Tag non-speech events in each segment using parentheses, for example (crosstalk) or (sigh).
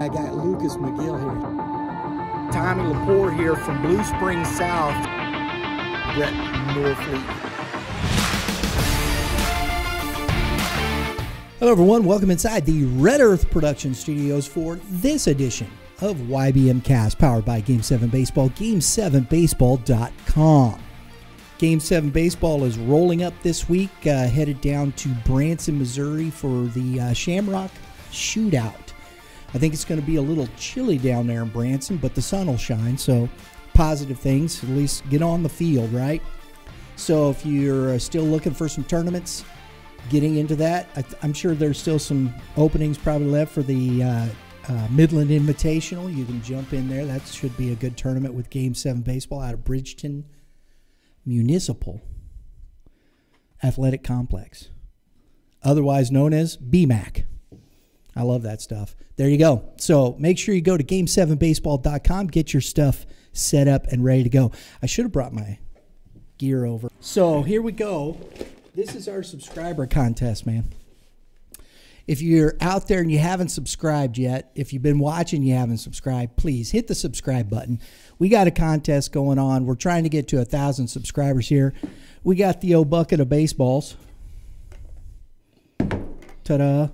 I got Lucas McGill here. Tommy Lepore here from Blue Springs South. Brett Norfleet. Hello, everyone. Welcome inside the Red Earth Production Studios for this edition of YBM Cast, powered by Game 7 Baseball, Game7Baseball.com. Game 7 Baseball is rolling up this week, uh, headed down to Branson, Missouri for the uh, Shamrock Shootout. I think it's going to be a little chilly down there in Branson, but the sun will shine, so positive things. At least get on the field, right? So if you're uh, still looking for some tournaments, getting into that, I am sure there's still some openings probably left for the uh, uh, Midland Invitational. You can jump in there. That should be a good tournament with Game 7 Baseball out of Bridgeton Municipal Athletic Complex, otherwise known as BMAC. I love that stuff. There you go. So make sure you go to game7baseball.com, get your stuff set up and ready to go. I should have brought my gear over. So here we go. This is our subscriber contest, man. If you're out there and you haven't subscribed yet, if you've been watching, you haven't subscribed, please hit the subscribe button. We got a contest going on. We're trying to get to a thousand subscribers here. We got the old bucket of baseballs. Ta-da!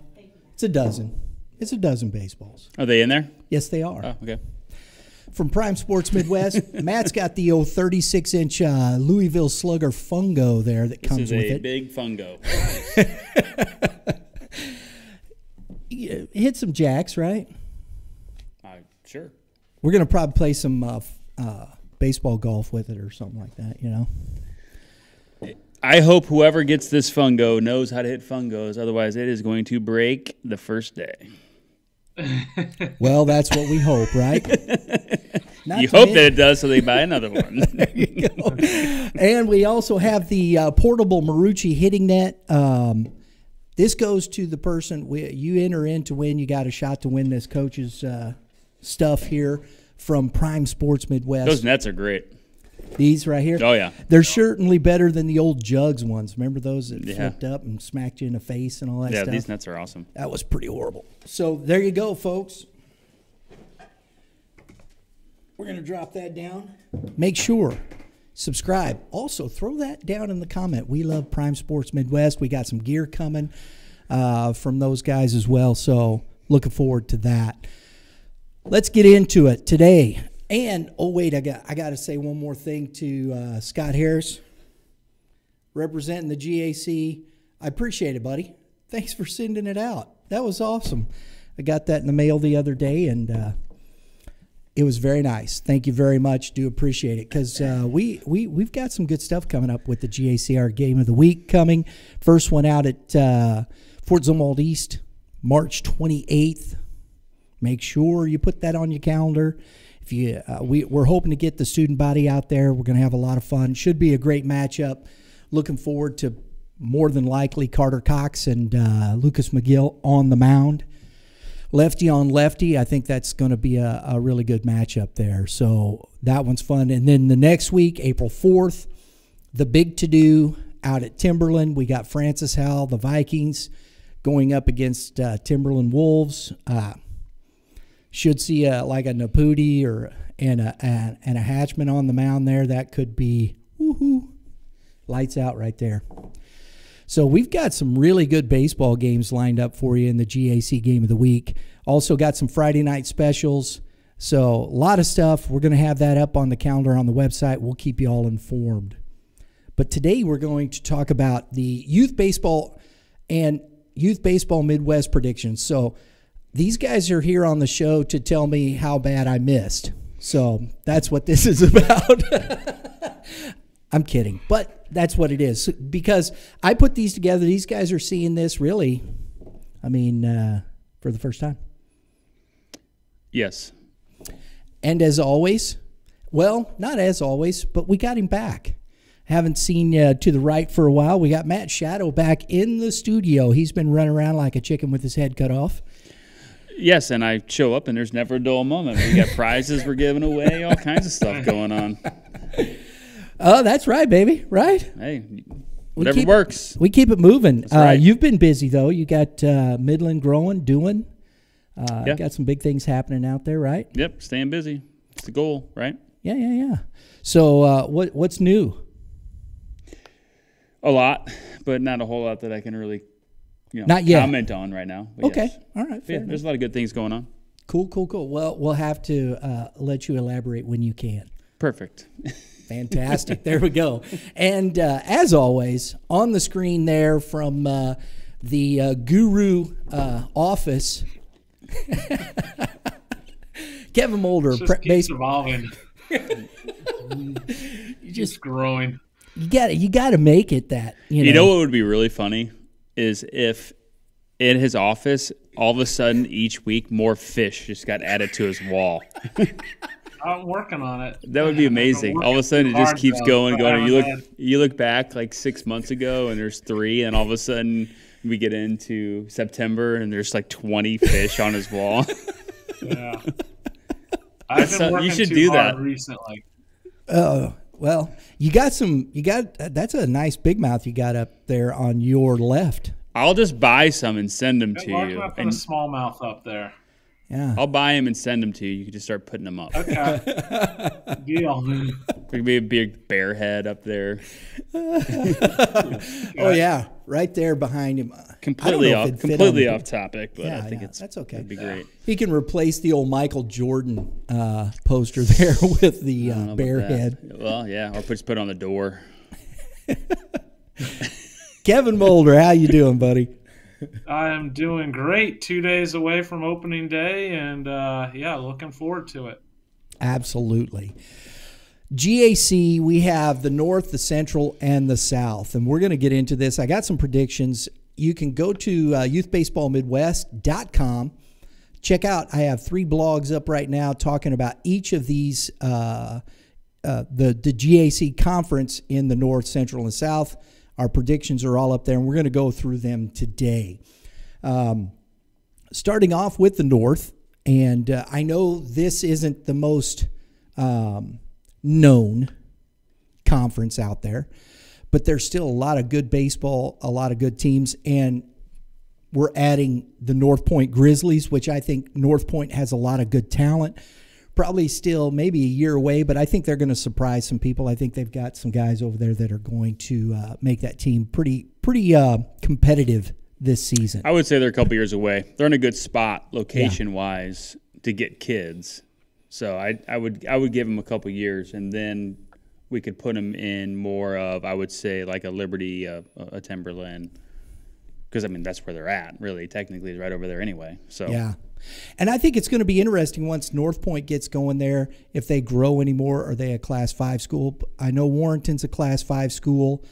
It's a dozen. It's a dozen baseballs. Are they in there? Yes, they are. Oh, okay. From Prime Sports Midwest, (laughs) Matt's got the old 36 inch uh, Louisville Slugger Fungo there that This comes is with a it. big fungo. (laughs) Hit some jacks, right? uh, sure. We're gonna probably play some uh, uh, baseball golf with it or something like that. You know. I hope whoever gets this fungo knows how to hit fungos. Otherwise, it is going to break the first day. (laughs) Well, that's what we hope, right? (laughs) Not you hope men- that it does, so they buy another (laughs) one. There you go. and we also have the uh, portable Marucci hitting net. Um, this goes to the person we, you enter in to win. You got a shot to win this coach's uh, stuff here from Prime Sports Midwest. Those nets are great. These right here. Oh yeah. They're certainly better than the old jugs ones. Remember those that Yeah. flipped up and smacked you in the face and all that Yeah, stuff? these nuts are awesome. That was pretty horrible. So there you go, folks. We're going to drop that down. Make sure subscribe. Also, throw that down in the comment. We love Prime Sports Midwest. We got some gear coming uh, from those guys as well. So looking forward to that. Let's get into it today. And oh wait, I got I got to say one more thing to uh, Scott Harris representing the GAC. I appreciate it, buddy. Thanks for sending it out. That was awesome. I got that in the mail the other day, and uh, it was very nice. Thank you very much. Do appreciate it because uh, we we we've got some good stuff coming up with the GACR Game of the Week coming. First one out at uh, Fort Zumwalt East, March twenty eighth. Make sure you put that on your calendar. If you, uh, we, we're hoping to get the student body out there. We're going to have a lot of fun. Should be a great matchup. Looking forward to more than likely Carter Cox and uh, Lucas McGill on the mound. Lefty on lefty, I think that's going to be a, a really good matchup there. So that one's fun. And then the next week, April 4th, the big to do out at Timberland. We got Francis Howell, the Vikings, going up against uh, Timberland Wolves. Uh, should see a, like a Naputi or and a, and, and a Hatchman on the mound there. That could be woohoo, lights out right there. So we've got some really good baseball games lined up for you in the GAC game of the week. Also got some Friday night specials. So a lot of stuff. We're going to have that up on the calendar on the website. We'll keep you all informed. But today we're going to talk about the youth baseball and youth baseball Midwest predictions. So these guys are here on the show to tell me how bad I missed. So that's what this is (laughs) about. I'm kidding, but that's what it is because I put these together. These guys are seeing this really, I mean, uh, for the first time. Yes. And as always, well, not as always, but we got him back. Haven't seen you to the right for a while. We got Matt Shadow back in the studio. He's been running around like a chicken with his head cut off. Yes, and I show up and there's never a dull moment. We got (laughs) prizes we're giving away, all kinds of stuff (laughs) going on. Oh, that's right, baby. Right? Hey, whatever keep- works. We keep it moving. Uh, right. You've been busy though. You got uh, Midland growing, doing. Uh, Yeah. Got some big things happening out there, right? Yep, staying busy. It's the goal, right? Yeah, yeah, yeah. So, uh, what what's new? A lot, but not a whole lot that I can really, you know, Not yet. comment on right now. Okay, yes. all right, Yeah, fair enough. there's a lot of good things going on. Cool, cool, cool. Well, we'll have to uh, let you elaborate when you can. Perfect. (laughs) Fantastic. there we go. And uh, as always, on the screen there from uh, the uh, Guru uh, office, (laughs) Kevin Moulder, Just pre- keeps base, evolving. you (laughs) Just just growing. you got you got to make it that you know. You know what would be really funny is if in his office, all of a sudden each week more fish just got added to his wall. (laughs) I'm working on it. That would be amazing. All of a sudden, it just keeps though, going, so going. And you look, haven't you look back like six months ago, and there's three, and all of a sudden we get into September, and there's like 20 fish on his wall. (laughs) Yeah. I've (laughs) So been you should too do hard that. recently. Oh well, you got some. You got that's a nice big mouth you got up there on your left. I'll just buy some and send them to you, and put a and smallmouth up there? Yeah. I'll buy them and send them to you. You can just start putting them up. Okay. (laughs) Deal. There could be a big bear head up there. (laughs) Oh yeah, right there behind him. Completely off, it'd fit on completely off topic, but Yeah, I think yeah, it's that's okay. It'd be great. He can replace the old Michael Jordan uh, poster there (laughs) with the I uh, bear head. Well, yeah, or just put it on the door. (laughs) Kevin Moulder, how you doing, buddy? I am doing great. Two days away from opening day, and uh, yeah, looking forward to it. Absolutely. GAC, we have the North, the Central, and the South. And we're going to get into this. I got some predictions. You can go to uh, youthbaseballmidwest.com. Check out, I have three blogs up right now talking about each of these, uh, uh, the, the GAC conference in the North, Central, and South. Our predictions are all up there, and we're going to go through them today. Um, starting off with the North, and uh, I know this isn't the most um, known conference out there, but there's still a lot of good baseball, a lot of good teams, and we're adding the North Point Grizzlies, which I think North Point has a lot of good talent. Probably still maybe a year away, but I think they're going to surprise some people. I think they've got some guys over there that are going to uh, make that team pretty pretty uh, competitive this season. I would say they're a couple years away. They're in a good spot location wise to get kids. So I, I would I would give them a couple years, and then we could put them in more of I would say like a Liberty, uh, a Timberland, because I mean that's where they're at. Really, technically, is right over there anyway. So Yeah. And I think it's going to be interesting once North Point gets going there, if they grow anymore. Are they a class five school? I know Warrenton's a class five school.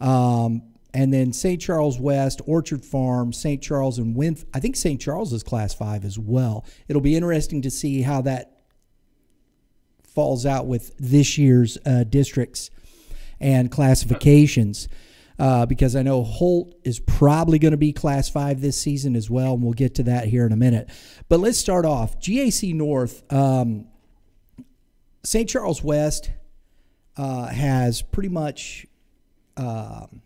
Um, and then St. Charles West, Orchard Farm, St. Charles, and Winf. I think St. Charles is class five as well. It'll be interesting to see how that falls out with this year's uh, districts and classifications. Uh, because I know Holt is probably going to be Class 5 this season as well, and we'll get to that here in a minute. But let's start off. GAC North, um, St. Charles West uh, has pretty much um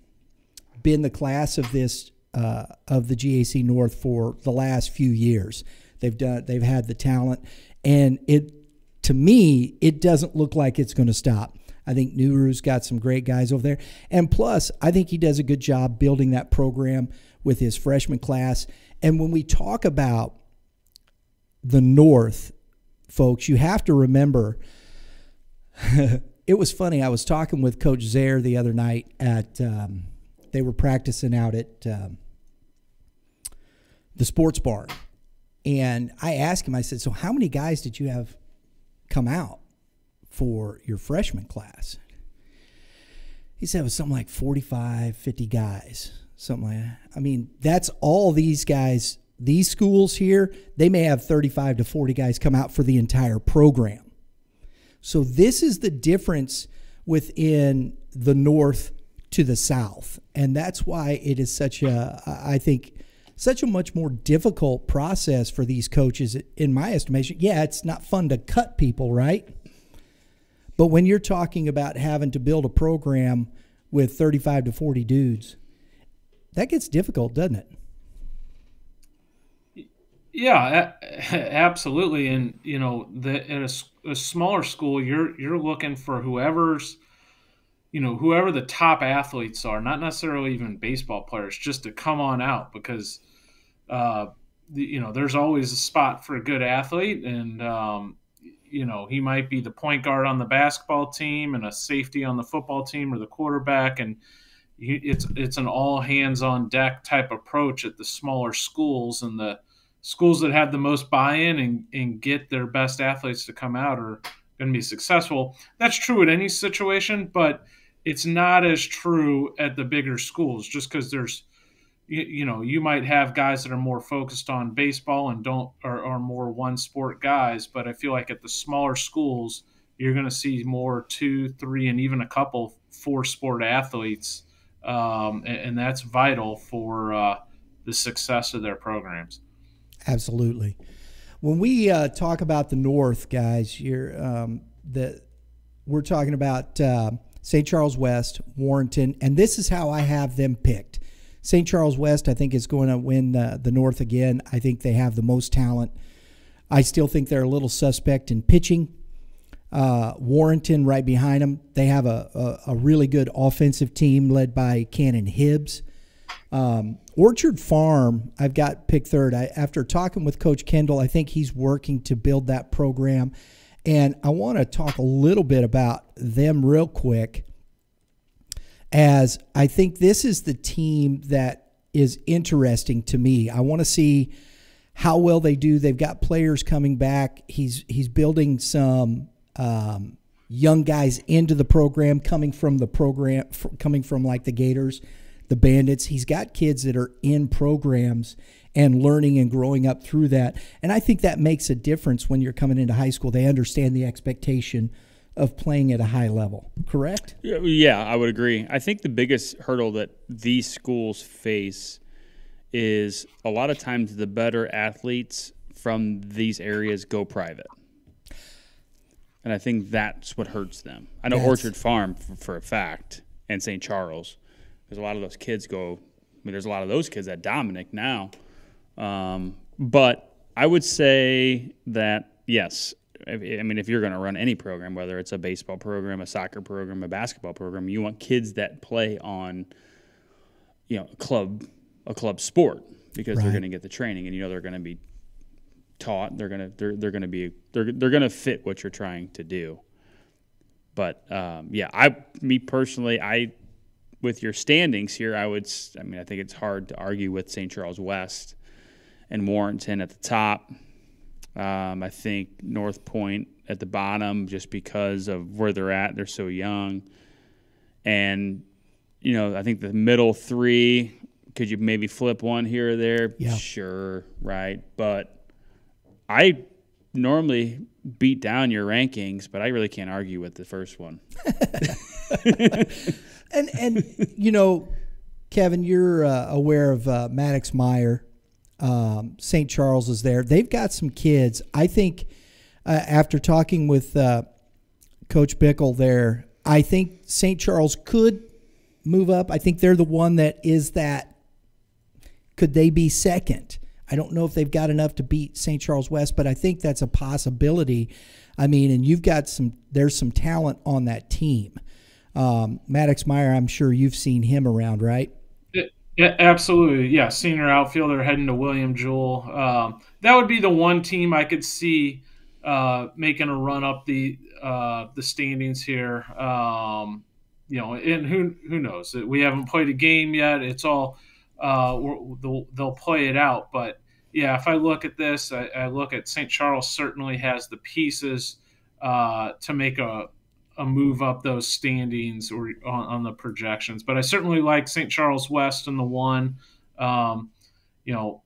been the class of this uh, of the GAC North for the last few years. They've done they've had the talent, and it to me it doesn't look like it's going to stop. I think Nuru's got some great guys over there, and plus I think he does a good job building that program with his freshman class. And when we talk about the North, folks, you have to remember. (laughs) it was funny. I was talking with Coach Zaire the other night at. Um, they were practicing out at um, the sports bar. and I asked him. I said, "So how many guys did you have come out for your freshman class?" He said it was something like 45, 50 guys, something like that. I mean, that's all these guys. These schools here, they may have 35 to 40 guys come out for the entire program. So this is the difference within the North to the South, and that's why it is such a, I think, such a much more difficult process for these coaches, in my estimation. Yeah, it's not fun to cut people, right? But when you're talking about having to build a program with 35 to 40 dudes, that gets difficult, doesn't it? Yeah, (laughs) absolutely. And you know, the in a, a, smaller school, you're you're looking for whoever's, you know, whoever the top athletes are, not necessarily even baseball players, just to come on out because, uh, you know, there's always a spot for a good athlete, and um, you know, he might be the point guard on the basketball team and a safety on the football team or the quarterback, and it's it's an all hands on deck type approach at the smaller schools and the schools that have the most buy-in and, and get their best athletes to come out are going to be successful. That's true at any situation, but it's not as true at the bigger schools just because there's you, you, know you might have guys that are more focused on baseball and don't are, are more one sport guys but i feel like at the smaller schools you're going to see more two three and even a couple four sport athletes um, and, and, that's vital for uh, the success of their programs Absolutely. When we uh, talk about the North, guys, you're um, the we're talking about uh, St. Charles West, Warrenton, and this is how I have them picked. St. Charles West, I think, is going to win the, the North again. I think they have the most talent. I still think they're a little suspect in pitching. Uh, Warrenton right behind them. They have a, a, a, really good offensive team led by Cannon Hibbs. Um, Orchard Farm, I've got pick third. I, after talking with Coach Kendall, I think he's working to build that program. And I want to talk a little bit about them real quick, as I think this is the team that is interesting to me. I want to see how well they do. They've got players coming back. He's he's building some um, young guys into the program, coming from the program, coming from like the Gators the Bandits. He's got kids that are in programs and learning and growing up through that. And I think that makes a difference when you're coming into high school. They understand the expectation of playing at a high level, correct? Yeah, I would agree. I think the biggest hurdle that these schools face is a lot of times the better athletes from these areas go private. And I think that's what hurts them. I know that's, Orchard Farm for, for a fact and St. Charles There's a lot of those kids go. I mean, there's a lot of those kids at Dominic now. Um, but I would say that yes. I mean, if you're going to run any program, whether it's a baseball program, a soccer program, a basketball program, you want kids that play on, you know, a club, a club sport because right. they're going to get the training and you know they're going to be taught. They're going to they're they're going to be they're they're going to fit what you're trying to do. But um, yeah, I me personally, I with your standings here, I would. I mean, I think it's hard to argue with St. Charles West and Warrenton at the top. Um, I think North Point at the bottom, just because of where they're at. They're so young, and you know, I think the middle three. Could you maybe flip one here or there? Yeah. Sure, right. But I normally beat down your rankings, but I really can't argue with the first one. (laughs) and and you know, Kevin, you're uh, aware of uh, Maddox Meyer. Um, St. Charles is there. They've got some kids. I think uh, after talking with uh, Coach Bickle there, I think St. Charles could move up. I think they're the one that is that. Could they be second? I don't know if they've got enough to beat St. Charles West, but I think that's a possibility. I mean, and you've got some, there's some talent on that team. Um, Maddox Meyer, I'm sure you've seen him around, right? Yeah, absolutely. Yeah, senior outfielder heading to William Jewell. Um, that would be the one team I could see uh, making a run up the uh, the standings here. Um, you know, and who who knows? We haven't played a game yet. It's all uh, they'll, they'll play it out. But yeah, if I look at this, I, I look at St. Charles certainly has the pieces uh, to make a a move up those standings or on, on, the projections. But I certainly like St. Charles West in the one. Um, you know,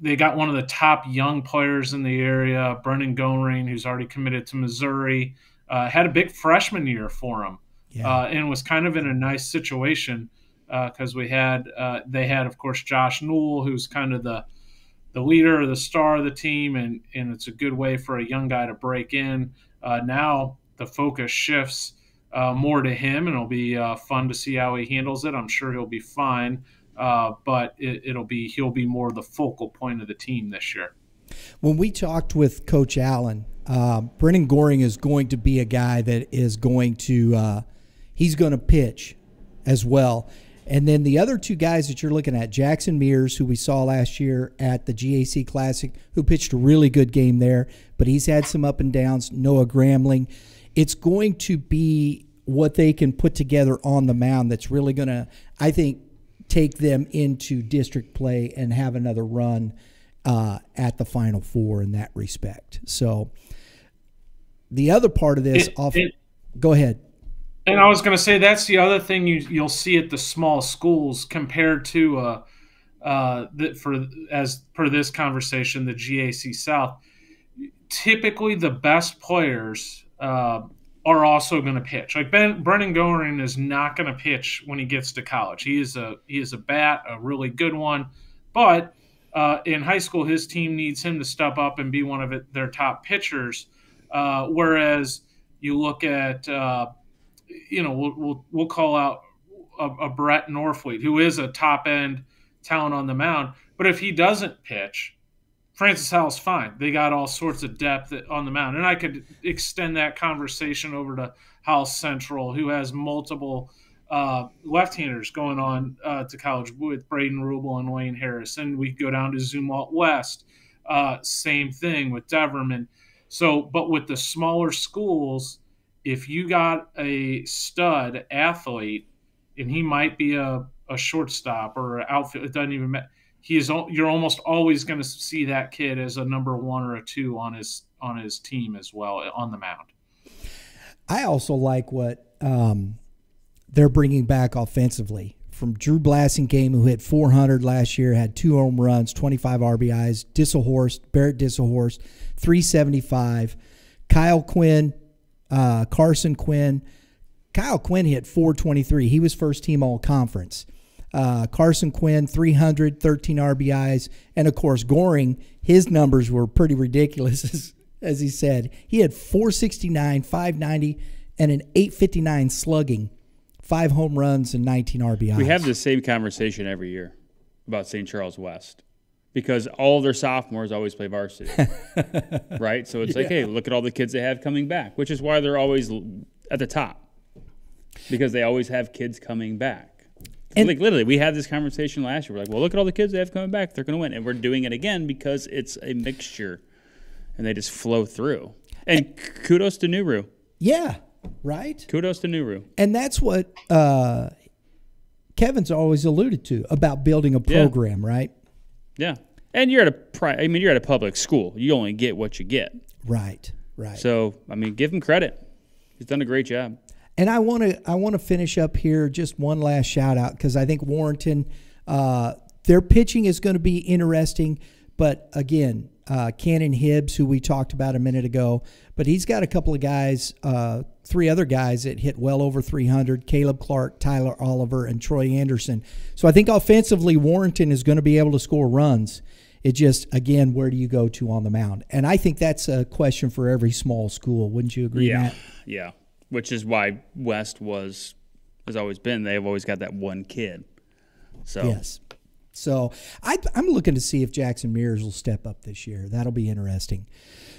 they got one of the top young players in the area, Brendan Goring, who's already committed to Missouri. Uh, had a big freshman year for him, yeah. uh, and was kind of in a nice situation because uh, we had uh, they had, of course, Josh Newell, who's kind of the the leader, the star of the team, and and it's a good way for a young guy to break in. Uh, now the focus shifts uh, more to him, and it'll be uh, fun to see how he handles it. I'm sure he'll be fine, uh, but it, will be he'll be more the focal point of the team this year. When we talked with Coach Allen, uh, Brennan Goring is going to be a guy that is going to uh, he's going to pitch as well. And then the other two guys that you're looking at, Jackson Mears, who we saw last year at the GAC Classic, who pitched a really good game there, but he's had some up and downs. Noah Gramling. It's going to be what they can put together on the mound that's really going to, I think, take them into district play and have another run uh, at the Final Four in that respect. So the other part of this, It- off, it- go ahead. And I was going to say that's the other thing you you'll see at the small schools compared to uh, uh, the, for as per this conversation, the GAC South. Typically, the best players uh, are also going to pitch. Like Ben Brennan Goring is not going to pitch when he gets to college. He is a he is a bat, a really good one, but uh, in high school, his team needs him to step up and be one of it, their top pitchers. Uh, whereas you look at uh, you know, we'll we'll, we'll call out a, a Brett Norfleet, who is a top end talent on the mound. But if he doesn't pitch, Francis Howell's fine. They got all sorts of depth on the mound, and I could extend that conversation over to Howell Central, who has multiple uh, left-handers going on uh, to college with Braden Rubel and Wayne Harris, and we go down to Zumwalt West. Uh, same thing with Deverman. So, but with the smaller schools, if you got a stud athlete and he might be a, a shortstop or an outfield, it doesn't even matter. He is you're almost always going to see that kid as a number one or a two on his on his team as well on the mound. I also like what um, they're bringing back offensively from Drew Blassingame, who hit 400 last year, had two home runs, 25 RBIs. Disselhorst, Barrett Disselhorst, 375. Kyle Quinn, uh, Carson Quinn. Kyle Quinn hit 423. He was first team all conference. Uh, Carson Quinn, 313 RBIs. And of course, Goring, his numbers were pretty ridiculous, (laughs) as, as he said. He had 469, 590, and an 859 slugging, five home runs, and 19 RBIs. We have the same conversation every year about St. Charles West because all their sophomores always play varsity, (laughs) right? So it's like, hey, look at all the kids they have coming back, which is why they're always at the top because they always have kids coming back. And- like literally, we had this conversation last year. We're like, well, look at all the kids they have coming back; they're going to win, and we're doing it again because it's a mixture, and they just flow through. And kudos to Nuru. Yeah, right? Kudos to Nuru. And that's what uh, Kevin's always alluded to about building a Yeah. program, right? Yeah, and you're at a pri- I mean, you're at a public school. You only get what you get. Right, right. So I mean, give him credit. He's done a great job. And I want to I want to finish up here just one last shout out because I think Warrenton, uh, their pitching is going to be interesting. But again, uh, Cannon Hibbs, who we talked about a minute ago, but he's got a couple of guys, uh, three other guys that hit well over 300: Caleb Clark, Tyler Oliver, and Troy Anderson. So I think offensively, Warrenton is going to be able to score runs. It just again, where do you go to on the mound? And I think that's a question for every small school. Wouldn't you agree, Yeah, Matt? yeah. Which is why West was has always been. They've always got that one kid. So Yes. So I, I'm looking to see if Jackson Mears will step up this year. That'll be interesting.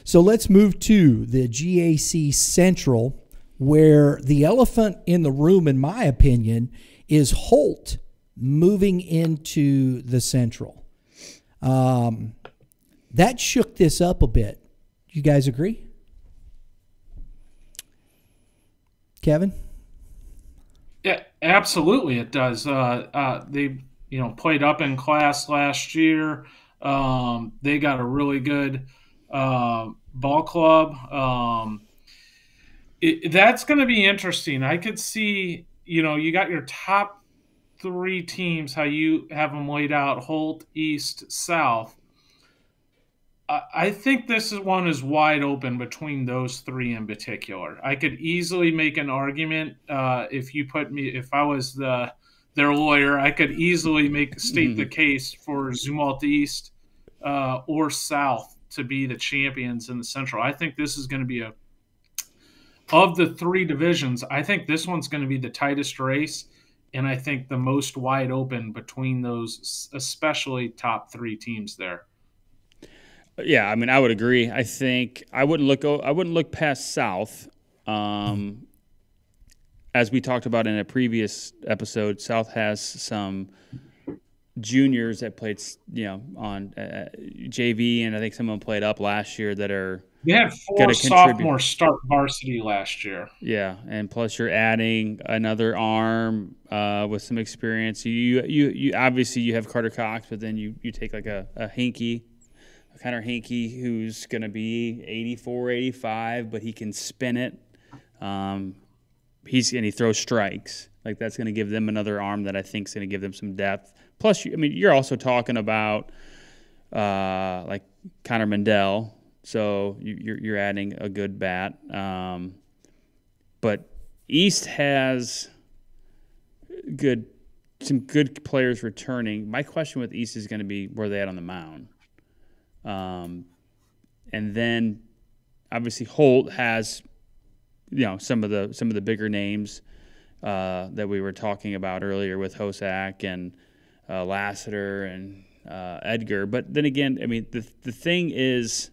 So let's move to the GAC Central, where the elephant in the room, in my opinion, is Holt moving into the Central. Um, that shook this up a bit. You guys agree? Kevin? Yeah, absolutely, it does. Uh, uh, they, you know, played up in class last year. Um, they got a really good uh, ball club. Um, it, that's going to be interesting. I could see, you know, you got your top three teams, how you have them laid out: Holt, East, South. I- think this one is wide open between those three in particular. I could easily make an argument uh, if you put me if I was the their lawyer, I could easily make state the case for Zumwalt East uh, or South to be the champions in the Central. I think this is going to be a of the three divisions. I think this one's going to be the tightest race, and I think the most wide open between those, especially top three teams there. Yeah, I mean, I would agree. I think I wouldn't look. I wouldn't look past South. Um, as we talked about in a previous episode, South has some juniors that played, you know, on uh, JV, and I think someone played up last year that are. They had four sophomores start varsity last year. Yeah, and plus you're adding another arm uh, with some experience. You, you, you obviously you have Carter Cox, but then you you take like a, a Hinky, Connor Hinky, who's going to be 84, 85, but he can spin it. Um, he's and he throws strikes. Like that's going to give them another arm that I think is going to give them some depth. Plus, I mean, you're also talking about uh, like Connor Mendel, so you, are you're adding a good bat. Um, but East has good some good players returning. My question with East is going to be where they at on the mound. Um, and then obviously Holt has you know some of the some of the bigger names uh, that we were talking about earlier with Hosack and uh, Lassiter and uh, Edgar. But then again, I mean, the the thing is,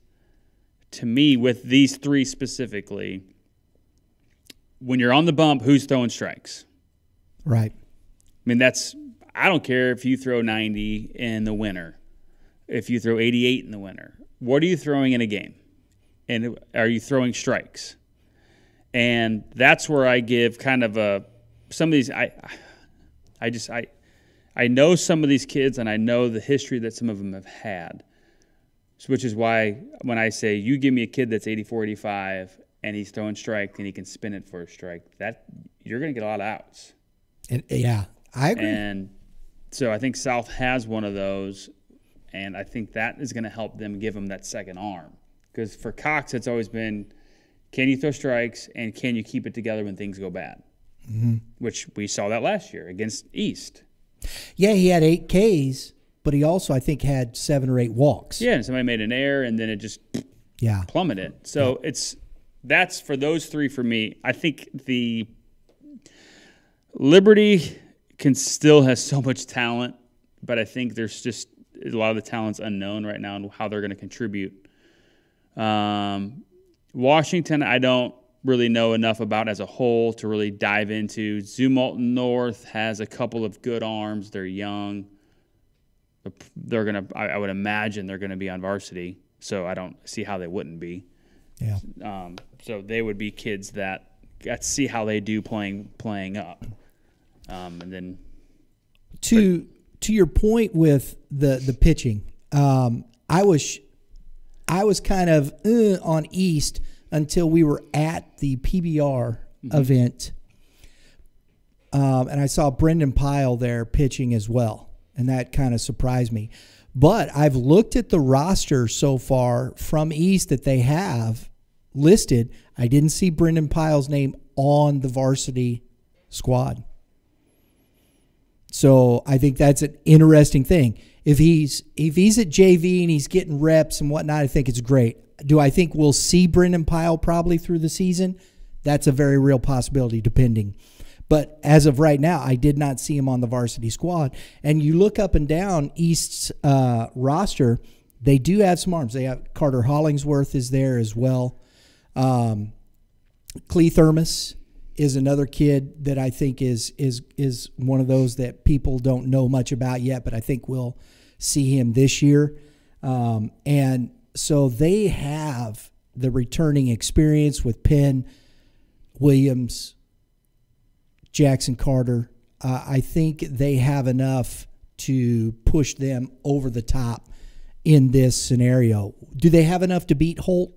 to me, with these three specifically, when you're on the bump, who's throwing strikes? Right. I mean, that's I don't care if you throw 90 in the winter, if you throw 88 in the winter. What are you throwing in a game? And are you throwing strikes? and that's where I give kind of a some of these I I just I I know some of these kids and I know the history that some of them have had. Which is why when I say you give me a kid that's 84 85 and he's throwing strike and he can spin it for a strike, that you're going to get a lot of outs. And, yeah, I agree. And so I think South has one of those and I think that is going to help them give him that second arm. Because for Cox, it's always been can you throw strikes and can you keep it together when things go bad? Mm-hmm. Which we saw that last year against East. Yeah, he had eight Ks, but he also I think had seven or eight walks. Yeah, and somebody made an error and then it just yeah plummeted. So yeah. it's that's for those three for me. I think the Liberty can still has so much talent, but I think there's just a lot of the talents unknown right now and how they're going to contribute. Um, Washington, I don't really know enough about as a whole to really dive into. Zumwalt North has a couple of good arms. They're young. They're gonna. I, would imagine they're gonna be on varsity. So I don't see how they wouldn't be. Yeah. Um, so they would be kids that got to see how they do playing playing up, um, and then to but, to your point with the the pitching. Um, I was I was kind of uh, on East until we were at the PBR mm-hmm. event. Um, and I saw Brendan Pyle there pitching as well. And that kind of surprised me. But I've looked at the roster so far from East that they have listed. I didn't see Brendan Pyle's name on the varsity squad. So I think that's an interesting thing if he's if he's at JV and he's getting reps and whatnot, I think it's great. Do I think we'll see Brendan Pyle probably through the season? That's a very real possibility, depending. But as of right now, I did not see him on the varsity squad. And you look up and down East's uh, roster, they do have some arms. They have Carter Hollingsworth is there as well. Um, Clee is another kid that I think is is is one of those that people don't know much about yet, but I think we'll see him this year. Um, and so they have the returning experience with Penn, Williams, Jackson Carter. Uh, I think they have enough to push them over the top in this scenario. Do they have enough to beat Holt?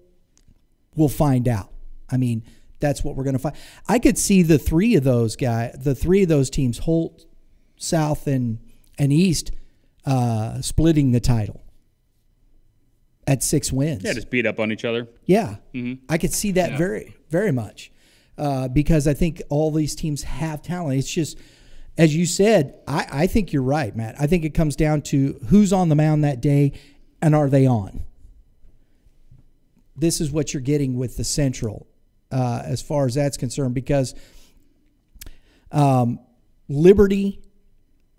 We'll find out. I mean, that's what we're going to find. I could see the three of those guys, the three of those teams, Holt, South, and and East, uh, splitting the title at six wins. Yeah, just beat up on each other. Yeah, mm-hmm. I could see that yeah. very, very much uh, because I think all these teams have talent. It's just, as you said, I, I think you're right, Matt. I think it comes down to who's on the mound that day and are they on. This is what you're getting with the Central uh, as far as that's concerned because um, Liberty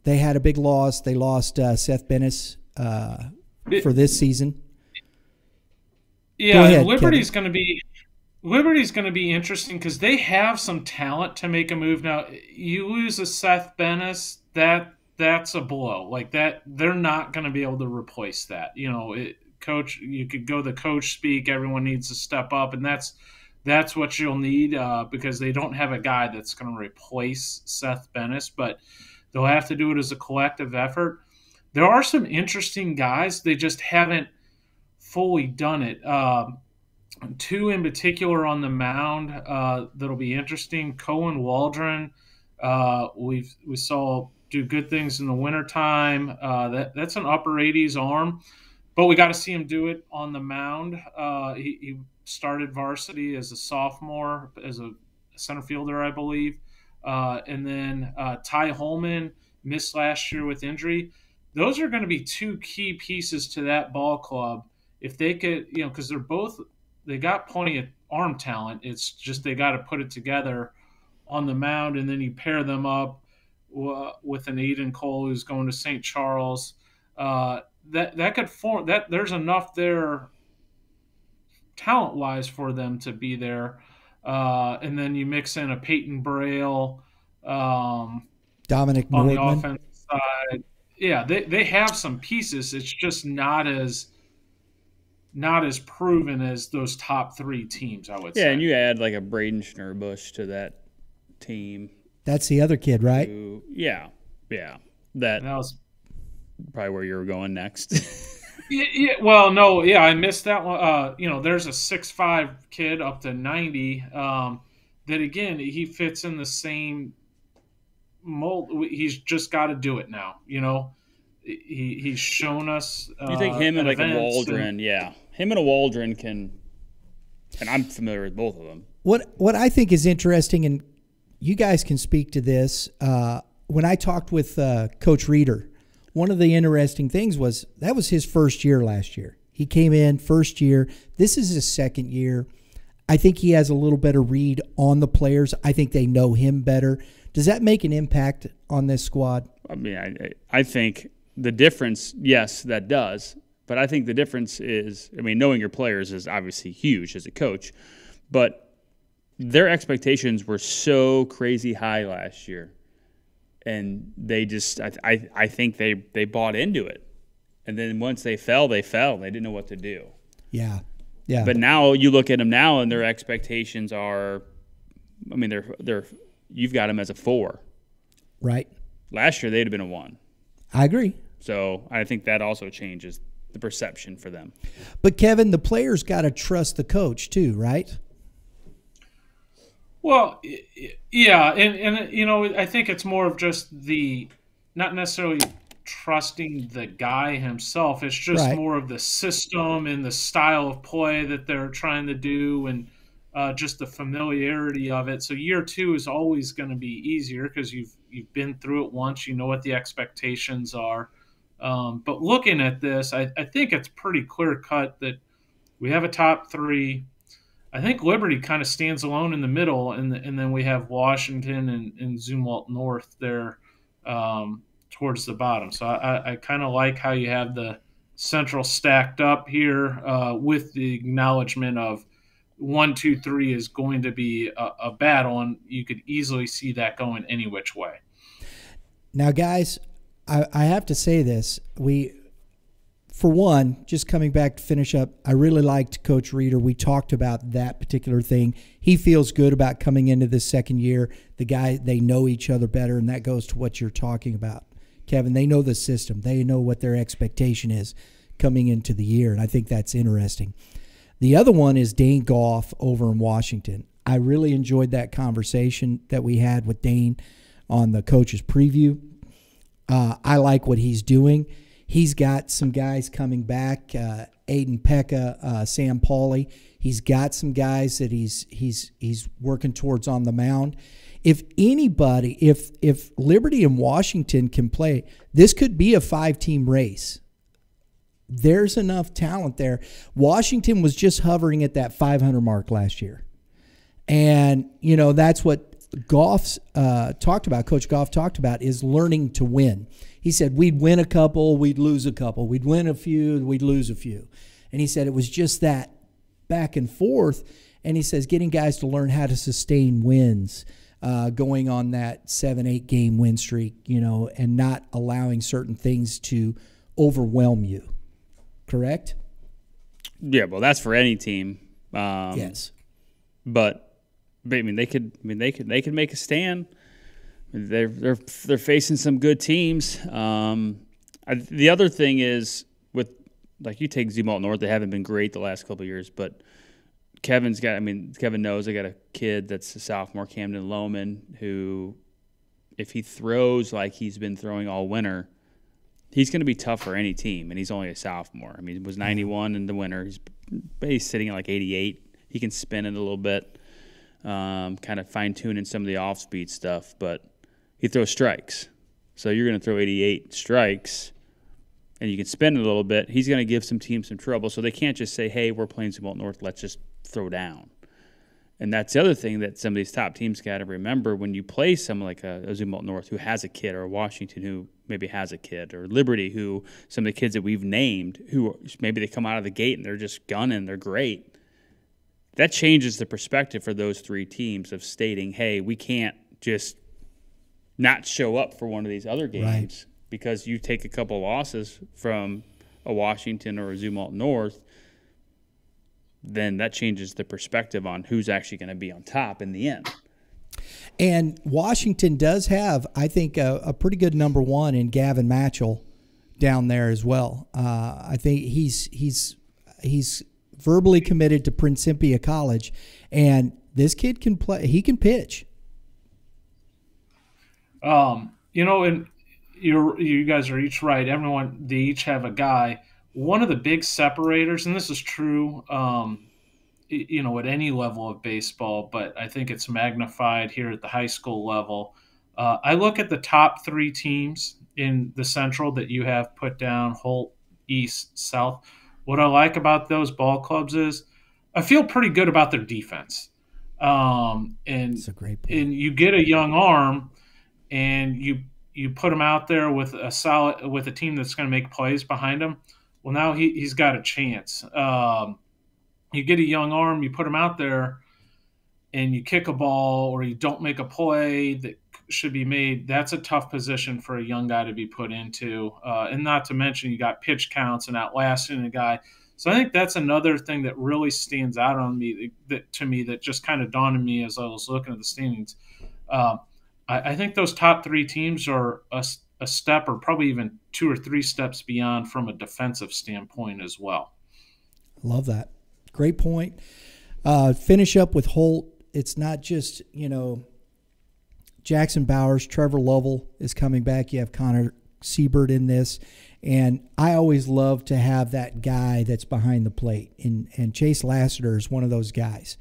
they had a big loss. They lost uh, Seth Bennis uh, for this season. Yeah, ahead, Liberty's going to be Liberty's going to be interesting because they have some talent to make a move. Now, you lose a Seth Benes, that that's a blow. Like that, they're not going to be able to replace that. You know, it, coach, you could go the coach speak. Everyone needs to step up, and that's that's what you'll need uh, because they don't have a guy that's going to replace Seth Bennis, but they'll have to do it as a collective effort. There are some interesting guys; they just haven't fully done it. Um, two in particular on the mound uh, that'll be interesting. Cohen Waldron, uh, we we saw do good things in the wintertime. Uh, that that's an upper 80s arm, but we got to see him do it on the mound. Uh, he, he, started varsity as a sophomore as a center fielder, I believe, uh, and then uh, Ty Holman missed last year with injury. Those are going to be two key pieces to that ball club. If they could, you know, because they're both they got plenty of arm talent. It's just they got to put it together on the mound, and then you pair them up uh, with an Aiden Cole who's going to St. Charles. Uh, that that could form that there's enough there talent wise for them to be there. Uh, and then you mix in a Peyton Braille, um, Dominic on Nordman. the offensive side. Yeah, they, they have some pieces. It's just not as not as proven as those top three teams, I would yeah, say. Yeah, and you add like a Braden Schnurbush to that team. That's the other kid, right? Who, yeah, yeah. That, that was probably where you were going next. (laughs) yeah, yeah, well, no, yeah, I missed that one. Uh, you know, there's a six five kid up to ninety. Um, that again, he fits in the same mold. He's just got to do it now. You know, he he's shown us. Uh, you think him and like a Waldron, and, yeah, him and a Waldron can, and I'm familiar with both of them. What what I think is interesting, and you guys can speak to this. Uh, when I talked with uh, Coach Reeder, one of the interesting things was that was his first year last year. He came in first year. This is his second year. I think he has a little better read on the players. I think they know him better. Does that make an impact on this squad? I mean, I, I think the difference, yes, that does. But I think the difference is, I mean, knowing your players is obviously huge as a coach, but their expectations were so crazy high last year, and they just, I, I, I think they they bought into it, and then once they fell, they fell. They didn't know what to do. Yeah, yeah. But now you look at them now, and their expectations are, I mean, they're they're you've got them as a four, right? Last year they'd have been a one. I agree. So I think that also changes the perception for them. But Kevin, the players got to trust the coach too, right? Well, yeah, and and you know, I think it's more of just the not necessarily trusting the guy himself. It's just right. more of the system and the style of play that they're trying to do, and uh, just the familiarity of it. So year two is always going to be easier because you've you've been through it once. You know what the expectations are. Um, but looking at this, I, I think it's pretty clear cut that we have a top three. I think Liberty kind of stands alone in the middle, and, and then we have Washington and, and Zumwalt North there um, towards the bottom. So I, I kind of like how you have the Central stacked up here uh, with the acknowledgement of one, two, three is going to be a, a battle, and you could easily see that going any which way. Now, guys, I, I have to say this. We, for one, just coming back to finish up, I really liked Coach Reeder. We talked about that particular thing. He feels good about coming into this second year. The guy, they know each other better, and that goes to what you're talking about. Kevin, they know the system, they know what their expectation is coming into the year, and I think that's interesting. The other one is Dane Goff over in Washington. I really enjoyed that conversation that we had with Dane on the coach's preview. Uh, I like what he's doing. He's got some guys coming back. Uh, Aiden Pekka, uh, Sam Pauly. He's got some guys that he's he's he's working towards on the mound. If anybody, if if Liberty and Washington can play, this could be a five team race. There's enough talent there. Washington was just hovering at that 500 mark last year, and you know that's what Goff's uh, talked about, Coach Goff talked about, is learning to win. He said we'd win a couple, we'd lose a couple, we'd win a few, we'd lose a few, and he said it was just that back and forth. And he says getting guys to learn how to sustain wins, uh, going on that seven, eight game win streak, you know, and not allowing certain things to overwhelm you. Correct? Yeah, well, that's for any team. Um, yes. But, but I mean, they could. I mean, they could. They could make a stand. They're they're they're facing some good teams. Um, I, the other thing is with like you take Zumwalt North, they haven't been great the last couple years, but Kevin's got. I mean, Kevin knows I got a kid that's a sophomore, Camden Loman, who, if he throws like he's been throwing all winter, he's going to be tough for any team, and he's only a sophomore. I mean, he was 91 in the winter. He's, he's sitting at like 88. He can spin it a little bit, um, kind of fine tuning some of the off speed stuff, but he throws strikes. So you're going to throw 88 strikes, and you can spend a little bit. He's going to give some teams some trouble. So they can't just say, "Hey, we're playing Zumwalt North. Let's just throw down." And that's the other thing that some of these top teams got to remember when you play someone like a, a North who has a kid, or Washington who maybe has a kid, or Liberty who some of the kids that we've named who maybe they come out of the gate and they're just gunning, they're great. That changes the perspective for those three teams of stating, "Hey, we can't just not show up for one of these other games Right. because you take a couple losses from a Washington or a Zumwalt North." Then that changes the perspective on who's actually going to be on top in the end. And Washington does have, I think, a, a pretty good number one in Gavin Matchell down there as well. Uh, I think he's he's he's verbally committed to Principia College, and this kid can play. He can pitch. Um, you know, and you you guys are each right. Everyone they each have a guy. One of the big separators, and this is true, um, you know, at any level of baseball, but I think it's magnified here at the high school level. Uh, I look at the top three teams in the Central that you have put down: Holt, East, South. What I like about those ball clubs is I feel pretty good about their defense. Um, and It's a great point. and you get a young arm and you you put him out there with a solid with a team that's going to make plays behind him well now he, he's got a chance um, you get a young arm you put him out there and you kick a ball or you don't make a play that should be made that's a tough position for a young guy to be put into uh, and not to mention you got pitch counts and outlasting a guy so I think that's another thing that really stands out on me that, to me that just kind of dawned on me as I was looking at the standings. Um, I, I, think those top three teams are a, a, step or probably even two or three steps beyond from a defensive standpoint as well. Love that. Great point. Uh, finish up with Holt. It's not just, you know, Jackson Bowers, Trevor Lovell is coming back. You have Connor Siebert in this. And I always love to have that guy that's behind the plate. And, and Chase Lassiter is one of those guys.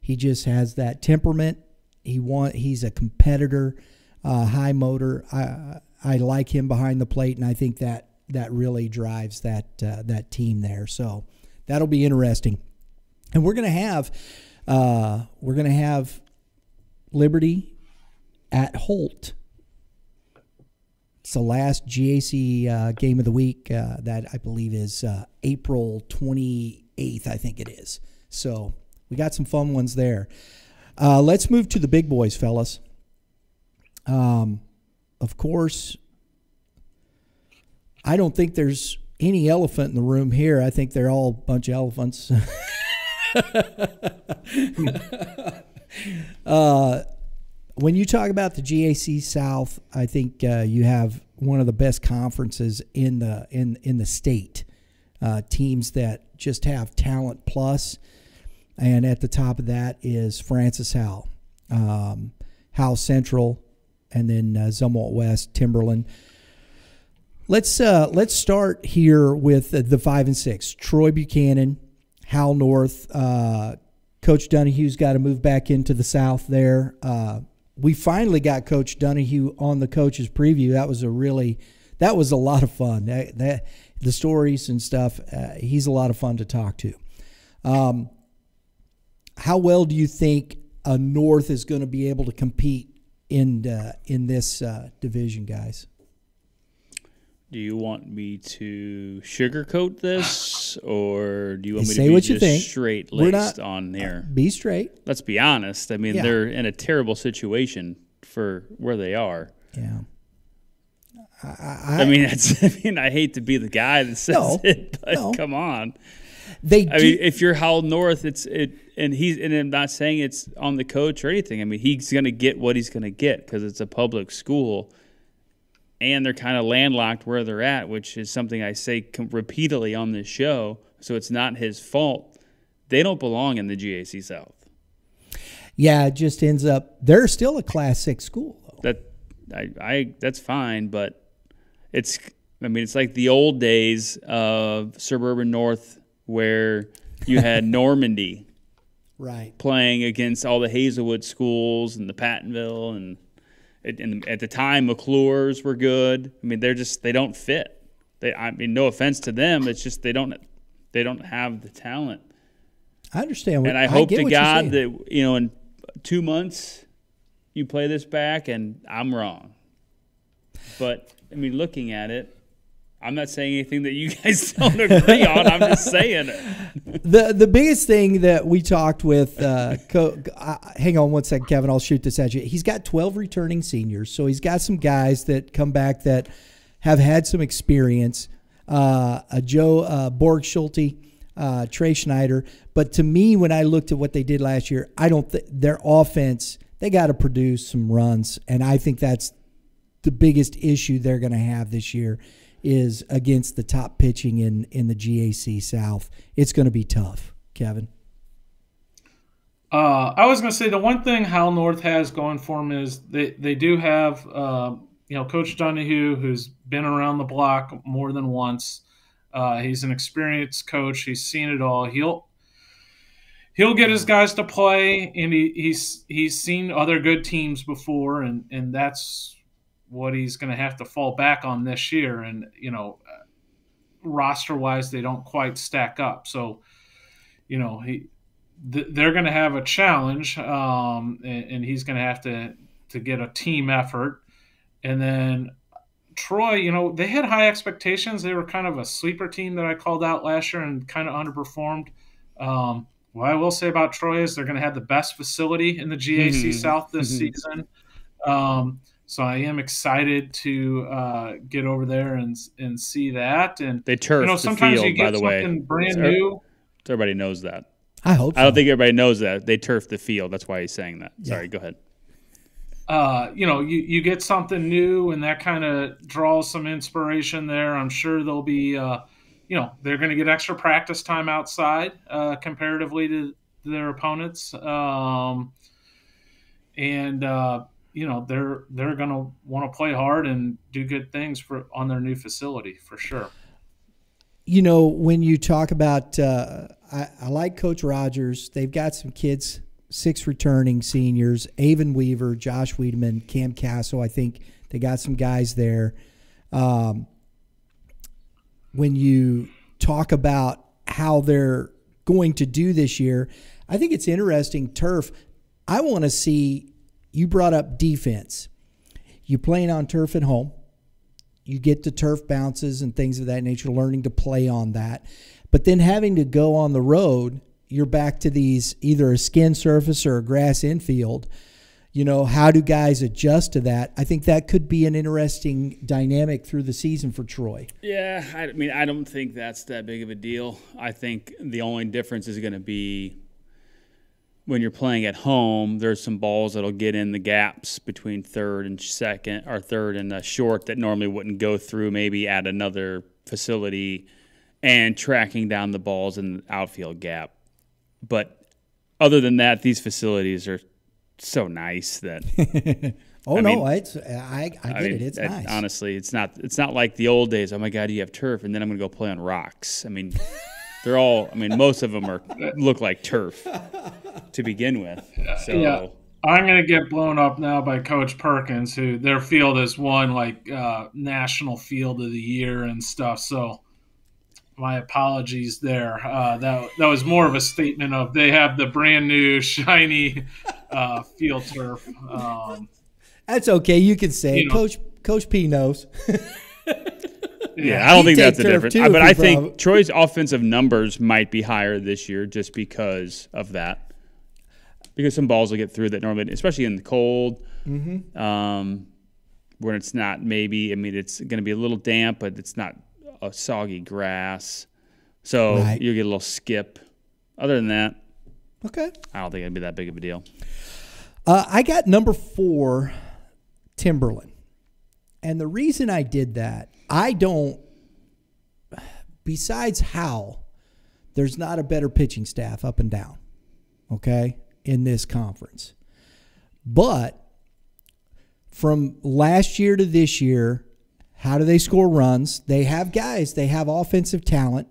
He just has that temperament. He want he's a competitor, uh, high motor. I I like him behind the plate, and I think that that really drives that uh, that team there. So that'll be interesting. And we're gonna have uh, we're gonna have Liberty at Holt. It's the last GAC uh, game of the week. Uh, that I believe is uh, April 28th, I think it is. So we got some fun ones there. Uh, let's move to the big boys, fellas. Um, of course, I don't think there's any elephant in the room here. I think they're all a bunch of elephants. (laughs) uh, when you talk about the GAC South, I think uh, you have one of the best conferences in the in in the state. Uh, teams that just have talent plus, and at the top of that is Francis Howell, um, Howell Central, and then uh, Zumwalt West, Timberland. Let's uh, let's start here with uh, the five and six. Troy Buchanan, Howell North. Uh, Coach Donahue's got to move back into the South there. We finally got Coach Donahue on the coach's preview. That was a really, that was a lot of fun. That, that the stories and stuff. Uh, he's a lot of fun to talk to. Um, how well do you think a North is going to be able to compete in uh, in this uh, division, guys? Do you want me to sugarcoat this, this, or do you want me say to be what you just think. straight laced not- on here? Be straight. Let's be honest. I mean, Yeah. they're in a terrible situation for where they are. Yeah. I, I, mean, that's. (laughs) I mean, I hate to be the guy that says No, it, but no. come on. they I do, mean, if you're Howell North, it's it, and he's and I'm not saying it's on the coach or anything. I mean, he's going to get what he's going to get because it's a public school, and they're kind of landlocked where they're at, which is something I say com- repeatedly on this show. So it's not his fault. They don't belong in the GAC South. yeah, it just ends up they're still a class six school though. That I, I that's fine, but it's I mean it's like the old days of suburban North where you had (laughs) Normandy Right. playing against all the Hazelwood schools and the Pattonville and and at the time McClure's were good. I mean they're just they don't fit. They I mean no offense to them, it's just they don't they don't have the talent. I understand what And I hope get to God that you know in two months you play this back and I'm wrong. But I mean, looking at it, I'm not saying anything that you (laughs) guys don't agree on. I'm just saying. (laughs) The the biggest thing that we talked with uh, co- uh, hang on one second kevin i'll shoot this at you. He's got 12 returning seniors so he's got some guys that come back that have had some experience. Uh, joe uh, borg schulte uh, trey schneider. But to me when i looked at what they did last year i don't think their offense they got to produce some runs and i think that's the biggest issue they're going to have this year is against the top pitching in in the GAC South. It's going to be tough, Kevin. Uh, I was going to say the one thing Howell North has going for him is they, they do have, uh, you know, Coach Donahue, who's been around the block more than once. Uh, he's an experienced coach. He's seen it all. He'll he'll get his guys to play, and he, he's he's seen other good teams before, and and that's what he's going to have to fall back on this year. And you know, roster wise, they don't quite stack up. So, you know, he th- they're going to have a challenge, um, and, and he's going to have to to get a team effort. And then Troy, you know, they had high expectations. They were kind of a sleeper team that I called out last year and kind of underperformed. Um, what I will say about Troy is they're going to have the best facility in the GAC Mhm. South this Mhm. season. Um, so I am excited to uh, get over there and and see that. And They turf you know, the field, you get by the way. brand So- new. everybody knows that. I hope. So. I don't think everybody knows that. They turf the field. That's why he's saying that. Sorry, Yeah. go ahead. uh, you know, you, you get something new and that kind of draws some inspiration there. I'm sure they'll be, uh, you know, they're going to get extra practice time outside uh, comparatively to their opponents. Um, and, uh, you know, they're, they're going to want to play hard and do good things for on their new facility for sure. you know, when you talk about, uh, I, I like Coach Rogers. They've got some kids, six returning seniors: Avon Weaver, Josh Wiedemann, Cam Castle. I think they got some guys there. Um, when you talk about how they're going to do this year, I think it's interesting. Turf. I want to see. You brought up defense. You playing on turf at home you get the turf bounces and things of that nature, learning to play on that. But then having to go on the road, you're back to these either a skin surface or a grass infield. You know, how do guys adjust to that? I think that could be an interesting dynamic through the season for Troy. Yeah, I mean, I don't think that's that big of a deal. I think the only difference is going to be when you're playing at home. There's some balls that'll get in the gaps between third and second, or third and short that normally wouldn't go through. Maybe at another facility, and tracking down the balls in the outfield gap. But other than that, these facilities are so nice that (laughs) Oh I no, mean- it's I, I get I mean, it. It's it- nice. Honestly, it's not. It's not like the old days. Oh my God, you have turf, and then I'm going to go play on rocks. I mean, they're all. I mean, most of them are (laughs) look like turf to begin with. So Yeah. I'm going to get blown up now by Coach Perkins, who their field has won like uh, National Field of the Year and stuff. So my apologies there. Uh, that that was more of a statement of they have the brand new (laughs) shiny uh, field turf. Um, That's okay. You can say You know. Coach Coach P knows. (laughs) Yeah, I don't think that's the difference. too Uh, but I think Troy's offensive numbers might be higher this year just because of that. Because some balls will get through that normally, especially in the cold, Mm-hmm. um, when it's not maybe. I mean, it's going to be a little damp, but it's not a soggy grass, so Right. you get a little skip. Other than that, Okay. I don't think it'd be that big of a deal. Uh, I got number four, Timberland. And the reason I did that, I don't, besides Howell, there's not a better pitching staff up and down, okay, in this conference. But from last year to this year, how do they score runs? They have guys, they have offensive talent.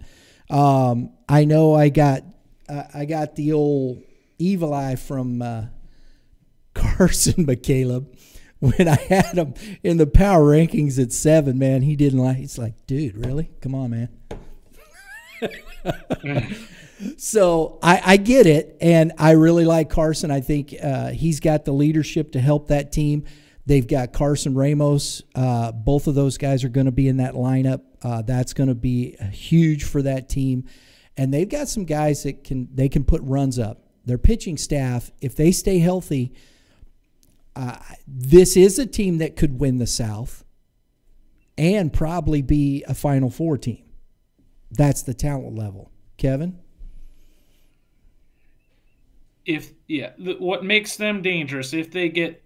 Um, I know I got uh, I got the old evil eye from uh, (laughs) Carson McCaleb when I had him in the power rankings at seven. Man, he didn't like. He's like, dude, really? Come on, man. (laughs) so I, I get it, and I really like Carson. I think uh, he's got the leadership to help that team. They've got Carson Ramos. Uh, both of those guys are going to be in that lineup. Uh, that's going to be huge for that team, and they've got some guys that can they can put runs up. Their pitching staff, if they stay healthy, this is a team that could win the South and probably be a Final Four team. That's the talent level. Kevin? if yeah, what makes them dangerous if they get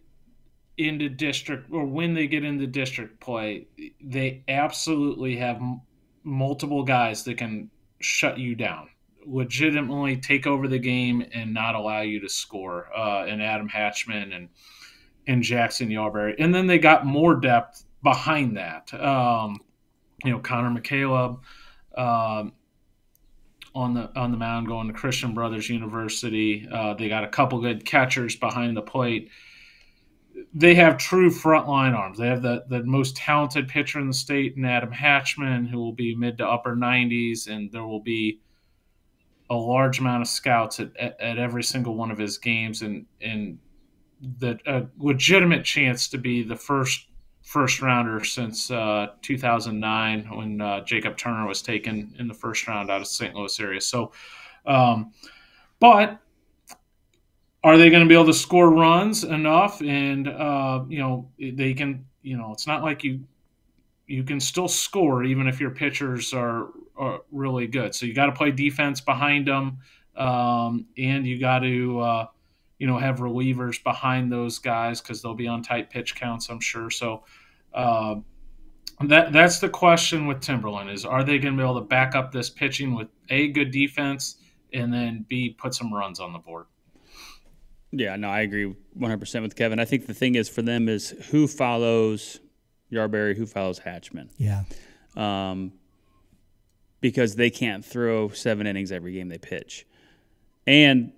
into district or when they get into district play, they absolutely have multiple guys that can shut you down, legitimately take over the game and not allow you to score. Uh, and Adam Hatchman and and Jackson Yarberry, and then they got more depth behind that. Um, you know, Connor McCaleb. Um, on the on the mound going to Christian Brothers University. Uh, they got a couple good catchers behind the plate. They have true frontline arms. They have the, the most talented pitcher in the state, in Adam Hatchman, who will be mid to upper 90s, and there will be a large amount of scouts at, at, at every single one of his games, and and the a legitimate chance to be the first first rounder since uh, 2009 when uh, Jacob Turner was taken in the first round out of St. Louis area. So, um, but are they going to be able to score runs enough? And uh, you know they can. You know it's not like you you can still score even if your pitchers are, are really good. So you got to play defense behind them, um, and you got to uh, you know have relievers behind those guys because they'll be on tight pitch counts, I'm sure. So uh, that that's the question with Timberland is are they going to be able to back up this pitching with a good defense and then b put some runs on the board. Yeah, no, I agree 100% with Kevin. I think the thing is for them is who follows Yarberry, who follows Hatchman. Yeah. um, because they can't throw seven innings every game they pitch. And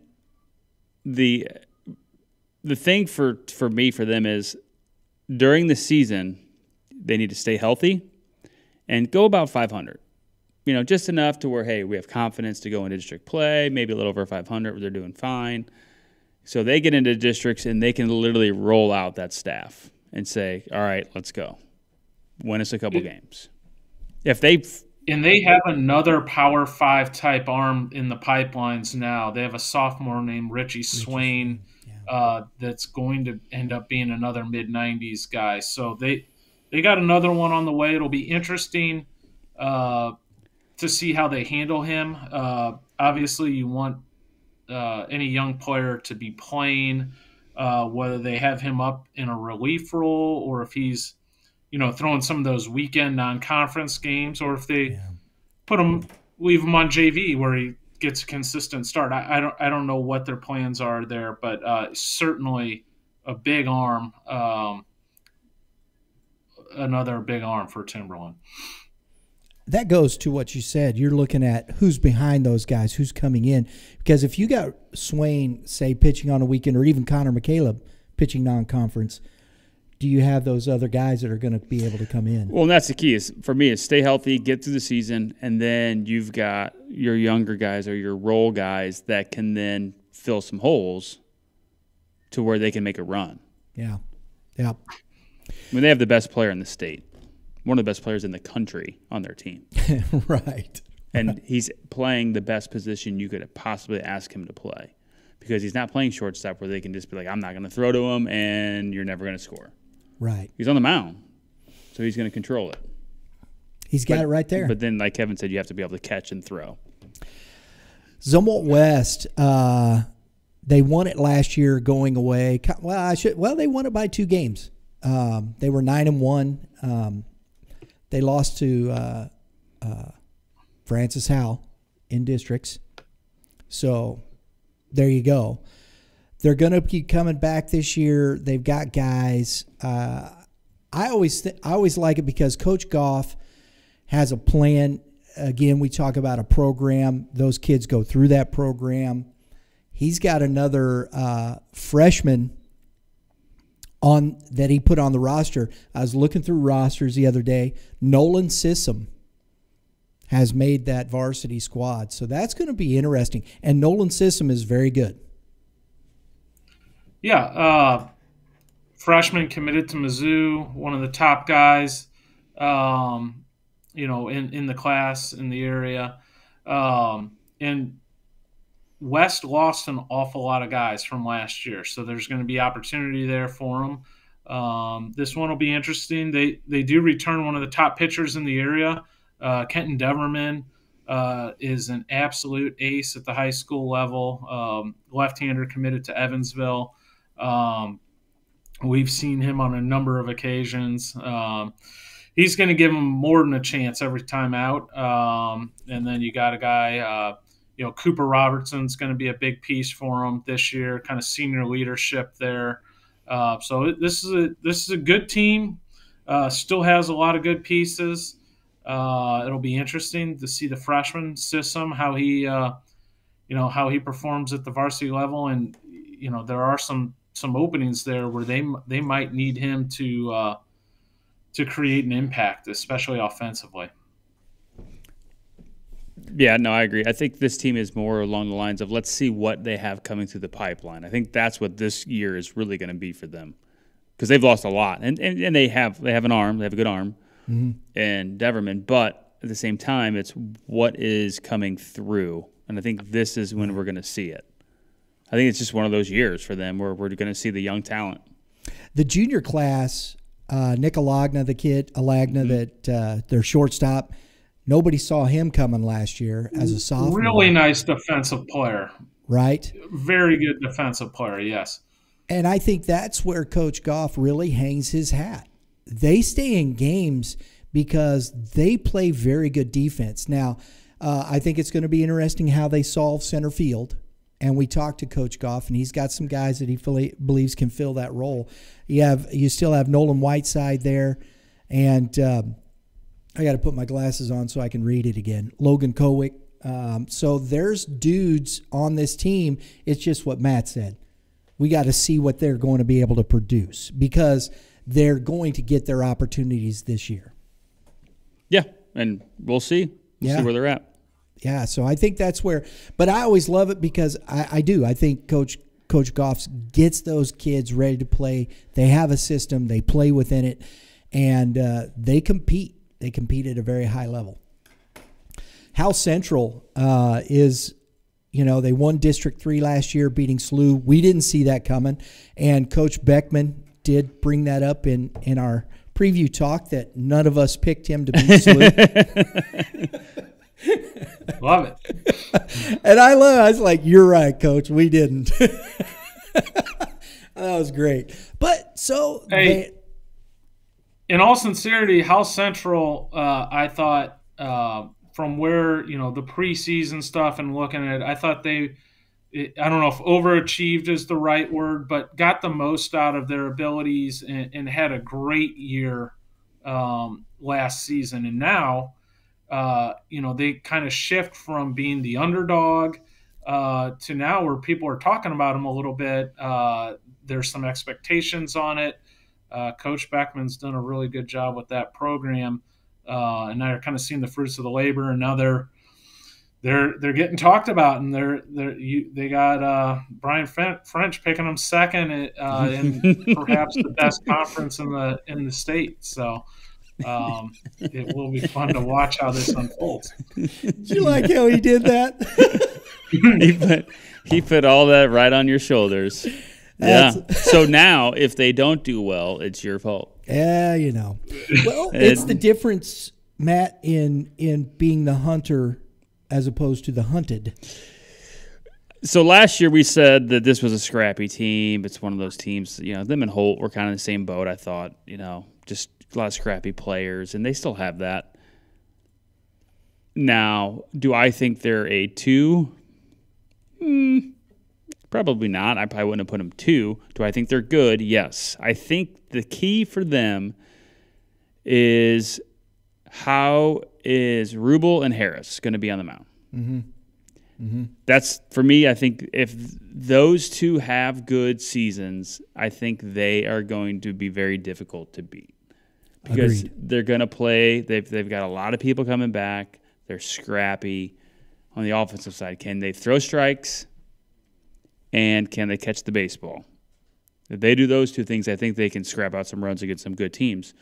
the the thing for for me for them is during the season they need to stay healthy and go about 500. You know, just enough to where hey, we have confidence to go into district play, maybe a little over 500 where they're doing fine. So they get into districts and they can literally roll out that staff and say, "All right, let's go. Win us a couple games." If they And they have another Power Five type arm in the pipelines now. They have a sophomore named Richie Swain uh, that's going to end up being another mid '90s guy. So they they got another one on the way. It'll be interesting uh, to see how they handle him. Uh, obviously, you want uh, any young player to be playing, uh, whether they have him up in a relief role or if he's, you know, throwing some of those weekend non-conference games, or if they put him, leave him on JV where he gets a consistent start. I, I don't, I don't know what their plans are there, but uh, certainly a big arm, um, another big arm for Timberland. That goes to what you said. You're looking at who's behind those guys, who's coming in. Because if you got Swain, say, pitching on a weekend, or even Connor McCaleb pitching non conference, do you have those other guys that are going to be able to come in? Well, that's the key is for me is stay healthy, get through the season, and then you've got your younger guys or your role guys that can then fill some holes to where they can make a run. Yeah. Yeah. I mean, they have the best player in the state one of the best players in the country on their team. (laughs) right. And he's playing the best position you could possibly ask him to play because he's not playing shortstop where they can just be like, I'm not going to throw to him and you're never going to score. Right. He's on the mound, so he's going to control it. He's got But- it right there. But then, like Kevin said, you have to be able to catch and throw. Zumwalt West, uh, they won it last year going away. Well, I should. Well, they won it by two games. Um, they were nine and one. Um, they lost to uh, uh, Francis Howell in districts. So there you go. They're going to keep coming back this year. They've got guys. Uh, I always I always like it because Coach Goff has a plan. Again, we talk about a program. Those kids go through that program. He's got another uh, freshman on that he put on the roster. I was looking through rosters the other day. Nolan Sissom has made that varsity squad, so that's going to be interesting. And Nolan Sissom is very good. Yeah, uh, freshman committed to Mizzou, one of the top guys, um, you know, in, in the class in the area. Um, and West lost an awful lot of guys from last year, so there's going to be opportunity there for them. Um, this one will be interesting. They they do return one of the top pitchers in the area, uh, Kenton Deverman. Uh, is an absolute ace at the high school level. Um, left-hander committed to Evansville. Um, we've seen him on a number of occasions. Um, he's going to give him more than a chance every time out. Um, and then you got a guy, uh, you know, Cooper Robertson's going to be a big piece for him this year, kind of senior leadership there. Uh, so this is a this is a good team. Uh, still has a lot of good pieces. Uh, it'll be interesting to see the freshman Sissom how he, uh, you know, how he performs at the varsity level, and you know there are some some openings there where they they might need him to uh, to create an impact, especially offensively. Yeah, no, I agree. I think this team is more along the lines of let's see what they have coming through the pipeline. I think that's what this year is really going to be for them because they've lost a lot, and, and and they have they have an arm, they have a good arm, and Deverman, but at the same time, it's what is coming through, and I think this is when we're going to see it. I think it's just one of those years for them where we're going to see the young talent. The junior class, uh, Nick Alagna, the kid Alagna, that uh, their shortstop. Nobody saw him coming last year as a sophomore. Really nice defensive player, right? very good defensive player. Yes. And I think that's where Coach Goff really hangs his hat. They stay in games because they play very good defense. Now, uh, I think it's going to be interesting how they solve center field. And we talked to Coach Goff, and he's got some guys that he fully believes can fill that role. You have you still have Nolan Whiteside there, and um, I got to put my glasses on so I can read it again. Logan Kowick. Um, so there's dudes on this team. It's just what Matt said we got to see what they're going to be able to produce because they're going to get their opportunities this year. Yeah, and we'll see. We'll Yeah. see where they're at. Yeah, so I think that's where. But I always love it because I, I do. I think Coach Coach Goff gets those kids ready to play. They have a system. They play within it, and uh, they compete. They compete at a very high level. Howell Central uh, is, you know, they won District Three last year, beating SLU. We didn't see that coming, and Coach Beckman did bring that up in in our preview talk that none of us picked him to beat SLU. (laughs) (laughs) Love it. And I love. I was like, "You're right, Coach. We didn't." (laughs) that was great. But so Hey. they, in all sincerity, Howell Central, uh, I thought uh, from where you know the preseason stuff and looking at it, I thought they, it, I don't know if overachieved is the right word, but got the most out of their abilities and, and had a great year um, last season. And now, uh, you know, they kind of shift from being the underdog uh, to now where people are talking about them a little bit. Uh, there's some expectations on it. Uh, Coach Beckman's done a really good job with that program, uh, and now you're kind of seeing the fruits of the labor. And now they're they're they're getting talked about, and they're they're you, they got uh, Brian French picking them second uh, in (laughs) perhaps the best conference in the in the state. So Um, it will be fun to watch how this unfolds. Did (laughs) you like how he did that? (laughs) he put he put all that right on your shoulders. Yeah. so now, if they don't do well, it's your fault. Yeah, you know. Well, (laughs) it's the difference, Matt, in in being the hunter as opposed to the hunted. So last year we said that this was a scrappy team. It's one of those teams, you know, them and Holt were kind of the same boat. I thought, you know, just a lot of scrappy players, and they still have that. Now, do I think they're a two? Hmm, probably not. I probably wouldn't have put them two. Do I think they're good? Yes. I think the key for them is how is Rubel and Harris going to be on the mound? Mm-hmm. Mm-hmm. That's for me. I think if those two have good seasons, I think they are going to be very difficult to beat because Agreed. they're going to play. They've they've got a lot of people coming back. They're scrappy on the offensive side. Can they throw strikes? And can they catch the baseball? If they do those two things, I think they can scrap out some runs against some good teams,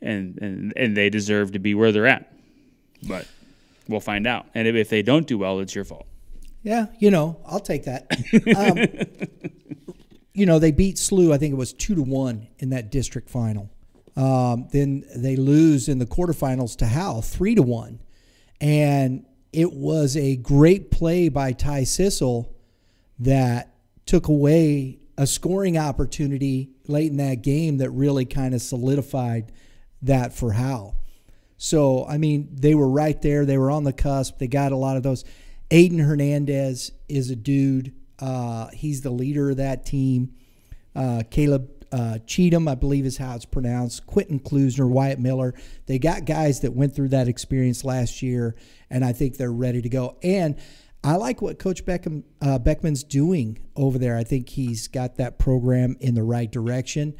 and and and they deserve to be where they're at. But we'll find out. And if, if they don't do well, it's your fault. Yeah, you know, I'll take that. Um, (laughs) you know, they beat SLU. I think it was two to one in that district final. Um, then they lose in the quarterfinals to Howell three to one, and it was a great play by Ty Sissel that took away a scoring opportunity late in that game that really kind of solidified that for Howell. So, I mean, they were right there. They were on the cusp. They got a lot of those. Aiden Hernandez is a dude. Uh, he's the leader of that team. Uh, Caleb uh, Cheatham, I believe is how it's pronounced. Quentin Klusner, Wyatt Miller. They got guys that went through that experience last year, and I think they're ready to go. And I like what Coach Beckham, uh, Beckman's doing over there. I think he's got that program in the right direction.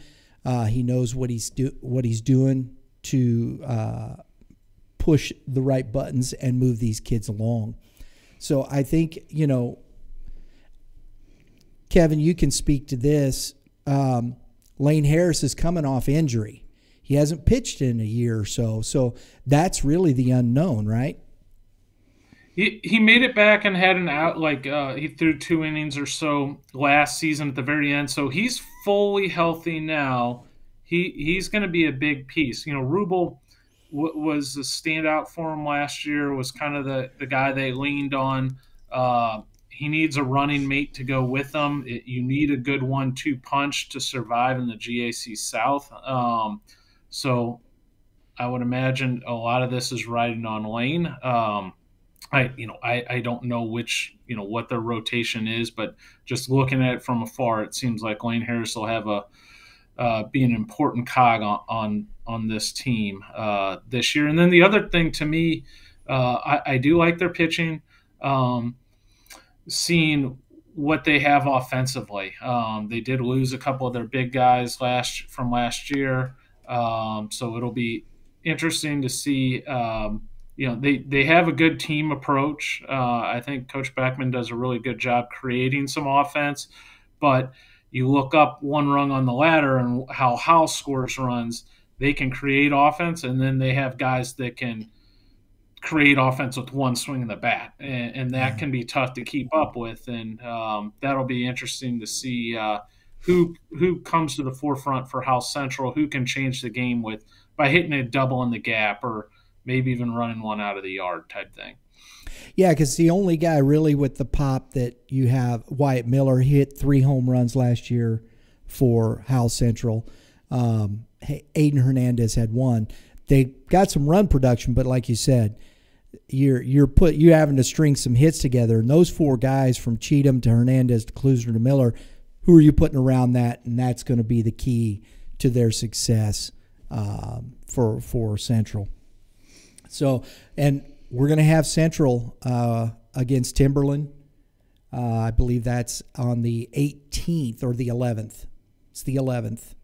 Uh, he knows what he's do what he's doing to uh, push the right buttons and move these kids along. So I think you know, Kevin, you can speak to this. Um, Lane Harris is coming off injury. He hasn't pitched in a year or so, so that's really the unknown, right? He, he made it back and had an out like uh, he threw two innings or so last season at the very end. So he's fully healthy now. He he's going to be a big piece. You know, Rubel w- was a standout for him last year. Was kind of the the guy they leaned on. Uh, he needs a running mate to go with him. It, you need a good one-two punch to survive in the GAC South. Um, so I would imagine a lot of this is riding on Lane. Um, I you know I, I don't know which you know what their rotation is, but just looking at it from afar, it seems like Lane Harris will have a uh, be an important cog on on, on this team uh, this year. And then the other thing to me, uh, I, I, do like their pitching. Um, seeing what they have offensively, um, they did lose a couple of their big guys last from last year, um, so it'll be interesting to see um, you know they they have a good team approach. Uh, I think Coach Beckman does a really good job creating some offense, but you look up one rung on the ladder and how Howell scores runs, they can create offense, and then they have guys that can create offense with one swing of the bat, and, and that can be tough to keep up with, and um, that'll be interesting to see. Uh, who who comes to the forefront for Howell Central? Who can change the game with by hitting a double in the gap or maybe even running one out of the yard type thing. Yeah, because the only guy really with the pop that you have, Wyatt Miller, hit three home runs last year for Howell Central. Um, Aiden Hernandez had one. They got some run production, but like you said, you're you're put you're having to string some hits together. And those four guys from Cheatham to Hernandez to Klusner to Miller, who are you putting around that? And that's going to be the key to their success um, for for Central. So, and we're going to have Central uh, against Timberland. Uh, I believe that's on the 18th or the 11th. It's the 11th.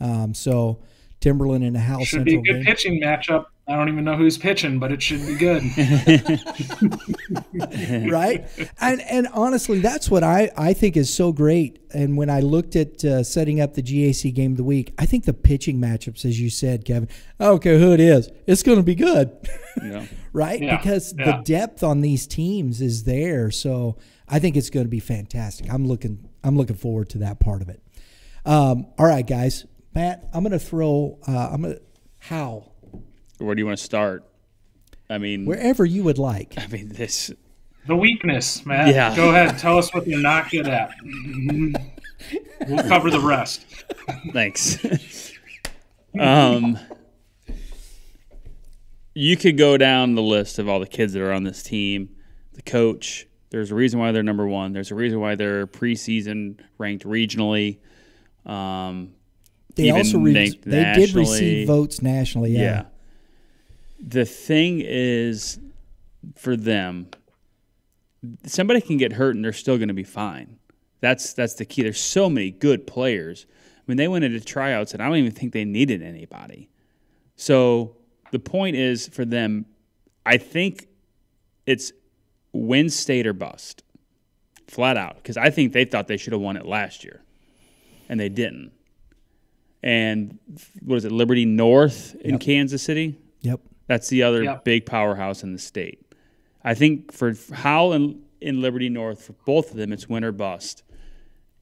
Um, so Timberland in and Howell Should Central be a good game. pitching matchup. I don't even know who's pitching, but it should be good. (laughs) right? And and honestly, that's what I, I think is so great. And when I looked at uh, setting up the GAC game of the week, I think the pitching matchups, as you said, Kevin, I don't care who it is, it's going to be good. Yeah. (laughs) right? Yeah. Because yeah. the depth on these teams is there. So I think it's going to be fantastic. I'm looking I'm looking forward to that part of it. Um, all right, guys. Matt, I'm going to throw. Uh, I'm going to how where do you want to start? I mean, wherever you would like. I mean, this. The weakness, man. Yeah. Go ahead. Tell us what you're not good at. We'll cover the rest. (laughs) Thanks. (laughs) um, you could go down the list of all the kids that are on this team, the coach. There's a reason why they're number one. There's a reason why they're preseason ranked regionally. Um, they also re- they did receive votes nationally. Yeah. yeah the thing is for them somebody can get hurt and they're still going to be fine. That's that's the key. There's so many good players. I mean they went into tryouts and i don't even think they needed anybody. So the point is for them i think it's win state or bust. Flat out because i think they thought they should have won it last year and they didn't. And what is it liberty north in yep. kansas city? Yep that's the other yep. big powerhouse in the state. I think for Howell and in Liberty North, for both of them, it's win or bust.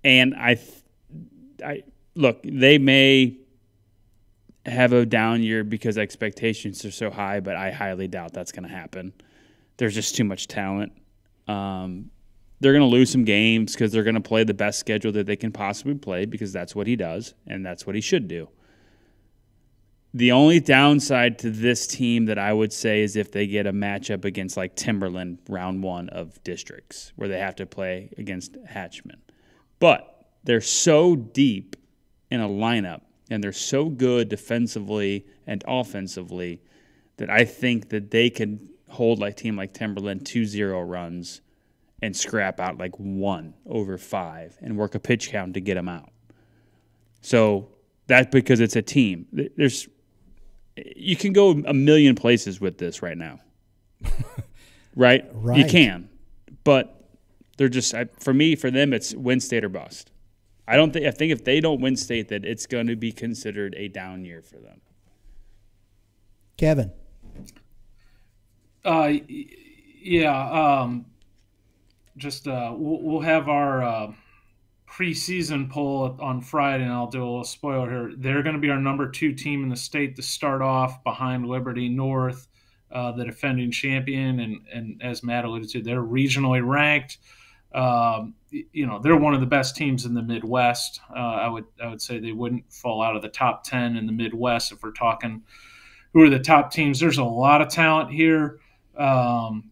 And I, I look, they may have a down year because expectations are so high, but I highly doubt that's going to happen. There's just too much talent. Um, they're going to lose some games because they're going to play the best schedule that they can possibly play because that's what he does and that's what he should do. The only downside to this team that I would say is if they get a matchup against like Timberland round one of districts where they have to play against Hatchman. But they're so deep in a lineup and they're so good defensively and offensively that I think that they could hold like team like Timberland 2-0 runs and scrap out like one over five and work a pitch count to get them out. So that's because it's a team. There's you can go a million places with this right now. right? (laughs) Right. You can. But they're just I, for me for them it's win state or bust. I don't think I think if they don't win state that it's going to be considered a down year for them. Kevin. Uh yeah, um just uh we'll, we'll have our uh preseason poll on Friday, and I'll do a little spoiler here. They're going to be our number two team in the state to start off behind Liberty North, uh, the defending champion, and and as Matt alluded to, they're regionally ranked. Um, you know, they're one of the best teams in the Midwest. Uh, I would I would say they wouldn't fall out of the top ten in the Midwest if we're talking who are the top teams. There's a lot of talent here. Um,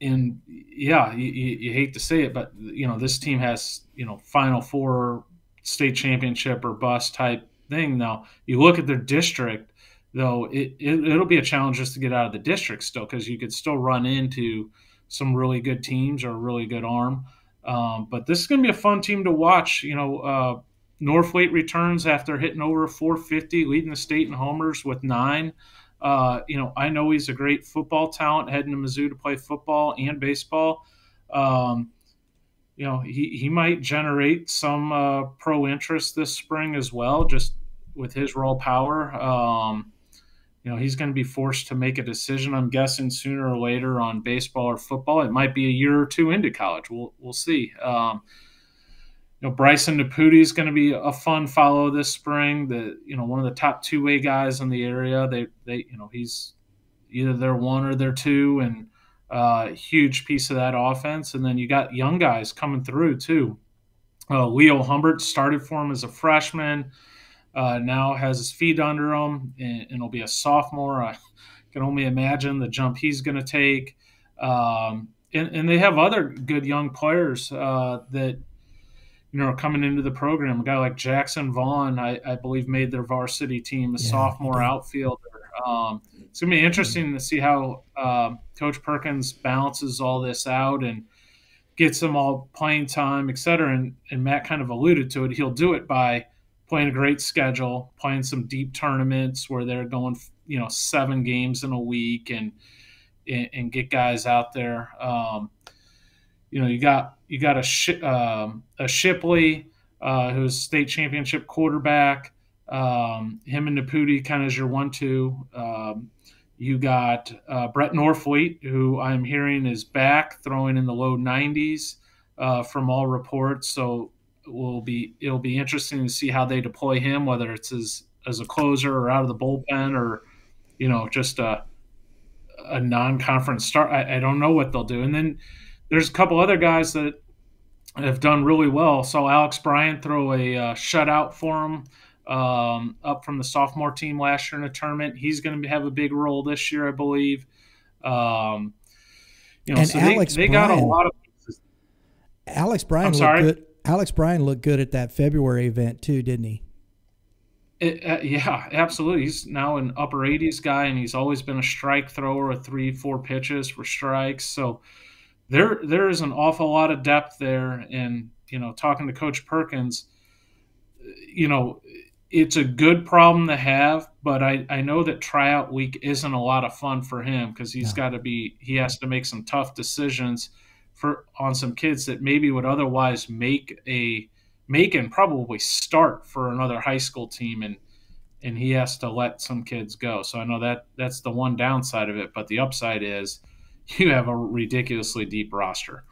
and yeah, you, you, hate to say it, but you know this team has you know Final Four, state championship or bust type thing. Now you look at their district, though it, it will be a challenge just to get out of the district still because you could still run into some really good teams or a really good arm. Um, but this is going to be a fun team to watch. You know, uh, returns after hitting over 450, leading the state in homers with nine. Uh, you know, I know he's a great football talent heading to Mizzou to play football and baseball. Um, you know, he, he might generate some uh, pro interest this spring as well, just with his raw power. Um, you know, he's going to be forced to make a decision, I'm guessing, sooner or later on baseball or football. It might be a year or two into college. We'll, we'll see. Um, you know, Bryson Naputi is going to be a fun follow this spring. The you know one of the top two way guys in the area. They they you know he's either their one or their two, and uh, huge piece of that offense. And then you got young guys coming through too. Uh, Leo Humbert started for him as a freshman. Uh, now has his feet under him, and, and will be a sophomore. I can only imagine the jump he's going to take. Um, and, and, they have other good young players uh, that you know, coming into the program, a guy like Jackson Vaughn, I, I believe, made their varsity team, a yeah, sophomore outfielder. Um, it's gonna be interesting to see how uh, Coach Perkins balances all this out and gets them all playing time, et cetera. And, and Matt kind of alluded to it. He'll do it by playing a great schedule, playing some deep tournaments where they're going you know seven games in a week and and, and get guys out there. Um, you know, you got you got a Sh- um, a Shipley uh, who's state championship quarterback. Um, him and Naputi kind of as your one-two. Um, you got uh, Brett Norfleet, who I'm hearing is back, throwing in the low 90s uh, from all reports. So will be it'll be interesting to see how they deploy him, whether it's as as a closer or out of the bullpen or you know just a a non-conference start. I, I don't know what they'll do. And then there's a couple other guys that have done really well. So Alex Bryant throw a uh, shutout for him um, up from the sophomore team last year in a tournament. He's going to have a big role this year, I believe. Um, you know, and so Alex they, they got a Bryan- lot of. Alex Bryan looked sorry? good. Alex Bryan looked good at that February event too, didn't he? It, uh, yeah, absolutely. He's now an upper 80s guy, and he's always been a strike thrower with three, four pitches for strikes. So there, there is an awful lot of depth there. And you know, talking to Coach Perkins, you know, it's a good problem to have, but I, I know that tryout week isn't a lot of fun for him because he's No. got to be he has to make some tough decisions for on some kids that maybe would otherwise make a make and probably start for another high school team and and he has to let some kids go. So I know that that's the one downside of it, but the upside is (laughs) you have a ridiculously deep roster.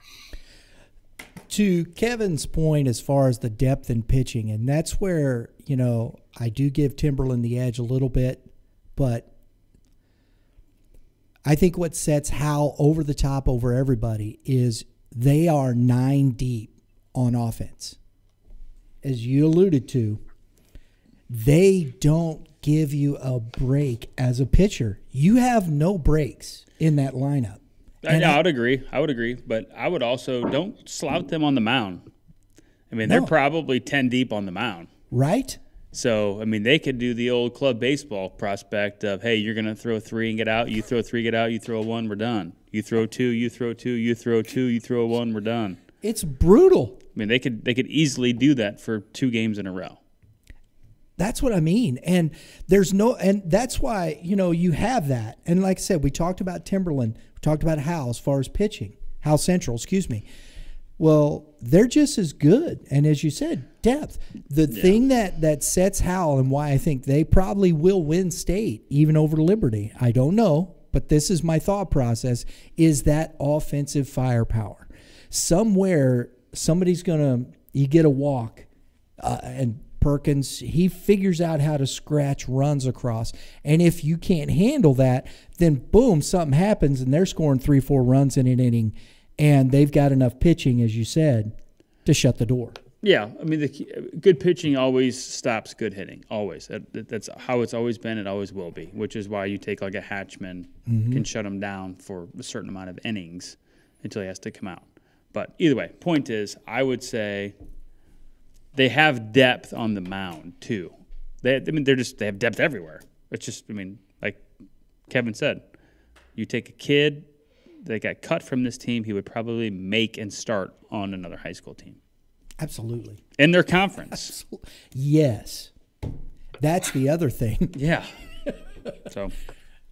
to Kevin's point as far as the depth in pitching, and that's where, you know, I do give Timberland the edge a little bit, but I think what sets Howell over the top over everybody is they are nine deep on offense. As you alluded to, they don't give you a break as a pitcher. You have no breaks in that lineup. Uh, I, And yeah, I- would agree. I would agree, but I would also don't slout them on the mound. I mean, No. they're probably ten deep on the mound. Right? So, I mean, they could do the old club baseball prospect of, hey, you're going to throw three and get out. You throw three, get out. You throw a one, we're done. You throw two, you throw two, you throw two, you throw a one, we're done. It's brutal. I mean, they could they could easily do that for two games in a row. That's what I mean. And there's no, and that's why, you know, you have that. And like I said, we talked about Timberland, we talked about Howell as far as pitching, Howell Central, excuse me. Well, they're just as good. And as you said, depth. The thing that, that sets Howell and why I think they probably will win state, even over Liberty, I don't know, but this is my thought process, is that offensive firepower. Somewhere, somebody's going to, you get a walk uh, and Perkins, he figures out how to scratch runs across. And if you can't handle that, then boom, something happens and they're scoring three, four runs in an inning. And they've got enough pitching, as you said, to shut the door. Yeah, I mean, the good pitching always stops good hitting. Always. That, that- that's how it's always been. It always will be. Which is why you take like a Hatchman mm-hmm. can shut him down for a certain amount of innings until he has to come out. But either way, point is, I would say they have depth on the mound too. They, I mean, they're just they have depth everywhere. It's just, I mean, like Kevin said, you take a kid that got cut from this team, he would probably make and start on another high school team Absolutely. in their conference. Yes. That's the other thing. Yeah. (laughs) So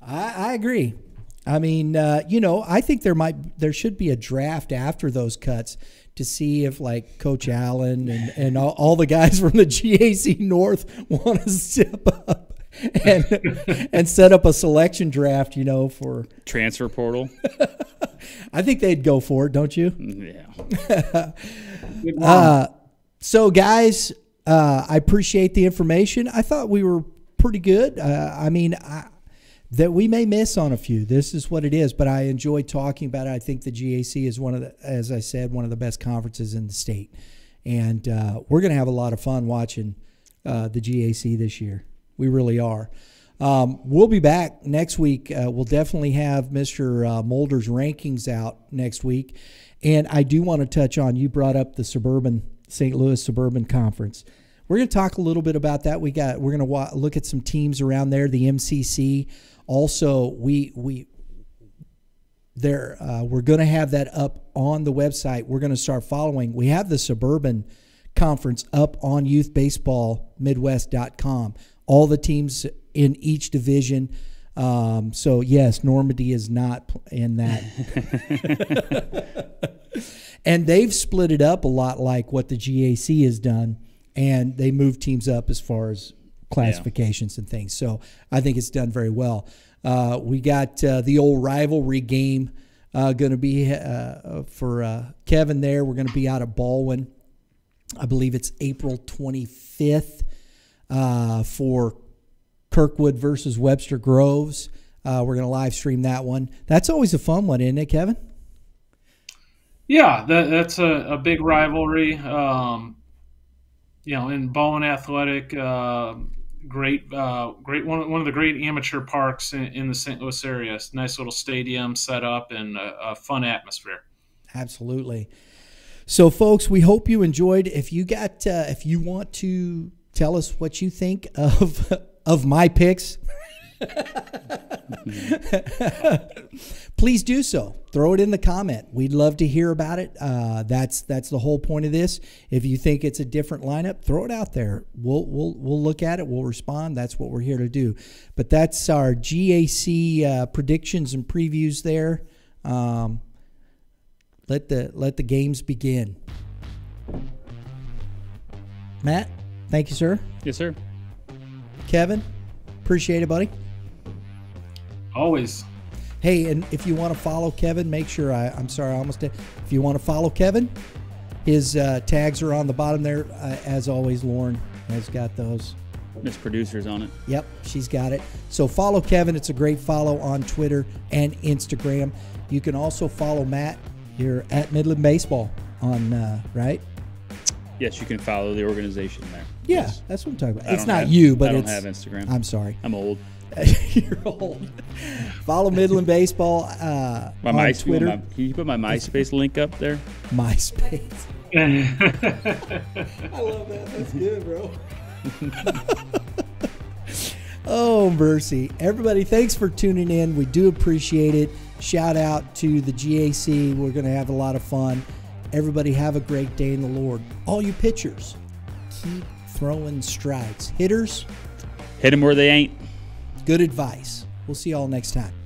I, I agree. I mean, uh, you know, I think there might there should be a draft after those cuts to see if like Coach Allen and, and all, all the guys (laughs) from the GAC North want to step up and (laughs) and set up a selection draft. You know, for transfer portal. (laughs) I think they'd go for it, don't you? Yeah. Good one. So, guys, uh, I appreciate the information. I thought we were pretty good. Uh, I mean, I, that we may miss on a few. This is what it is, but I enjoy talking about it. I think the GAC is one of the, as I said, one of the best conferences in the state, and uh, we're going to have a lot of fun watching uh, the GAC this year. We really are. Um, we'll be back next week. Uh, we'll definitely have Mr. Uh, Moulder's rankings out next week. And I do want to touch on, you brought up the suburban, St. Louis Suburban Conference. We're going to talk a little bit about that. We got, we're going to wa- look at some teams around there, the MCC. Also, we, we, there, uh, we're going to have that up on the website. We're going to start following. We have the suburban conference up on youthbaseballmidwest.com. All the teams in each division. Um, so yes, Normandy is not in that, (laughs) (laughs) and they've split it up a lot, like what the GAC has done, and they move teams up as far as classifications and things. So I think it's done very well. Uh, we got uh, the old rivalry game uh, going to be uh, for uh, Kevin there. We're going to be out at Baldwin. I believe it's April 25th uh, for Kirkwood versus Webster Groves. Uh, we're going to live stream that one. That's always a fun one, isn't it, Kevin? Yeah, that, that's a, a big rivalry. Um, you know, in Bowen Athletic, uh, great, uh, great one, one of the great amateur parks in, in the St. Louis area. Nice little stadium set up and a, a fun atmosphere. Absolutely. So, folks, we hope you enjoyed. If you got, uh, if you want to tell us what you think of (laughs) of my picks, (laughs) please do so. Throw it in the comment. We'd love to hear about it. Uh, that's that's the whole point of this. If you think it's a different lineup, throw it out there. We'll we'll we'll look at it. We'll respond. That's what we're here to do. But that's our GAC uh, predictions and previews there. Um, let the let the games begin. Matt, thank you, sir. Yes, sir. Kevin, appreciate it, buddy. Always. Hey, and if you want to follow Kevin, make sure I, I'm sorry, I almost did. If you want to follow Kevin, his uh, tags are on the bottom there. Uh, as always, Lauren has got those. Miss Producer's on it. Yep, she's got it. So follow Kevin. It's a great follow on Twitter and Instagram. You can also follow Matt here at Midland Baseball on uh, right. Yes, you can follow the organization there. Yeah, Yes. that's what I'm talking about. I It's don't not have- you, but I don't it's. have Instagram. I'm sorry. I'm old. You're old. Follow Midland Baseball uh, My on My, Twitter, my- can you put my MySpace link up there? MySpace. (laughs) I love that. That's good, bro. (laughs) oh, mercy. Everybody, thanks for tuning in. We do appreciate it. Shout out to the GAC. We're going to have a lot of fun. Everybody, have a great day in the Lord. All you pitchers, keep throwing strikes. Hitters, Hit them where they ain't. Good advice. We'll see y'all next time.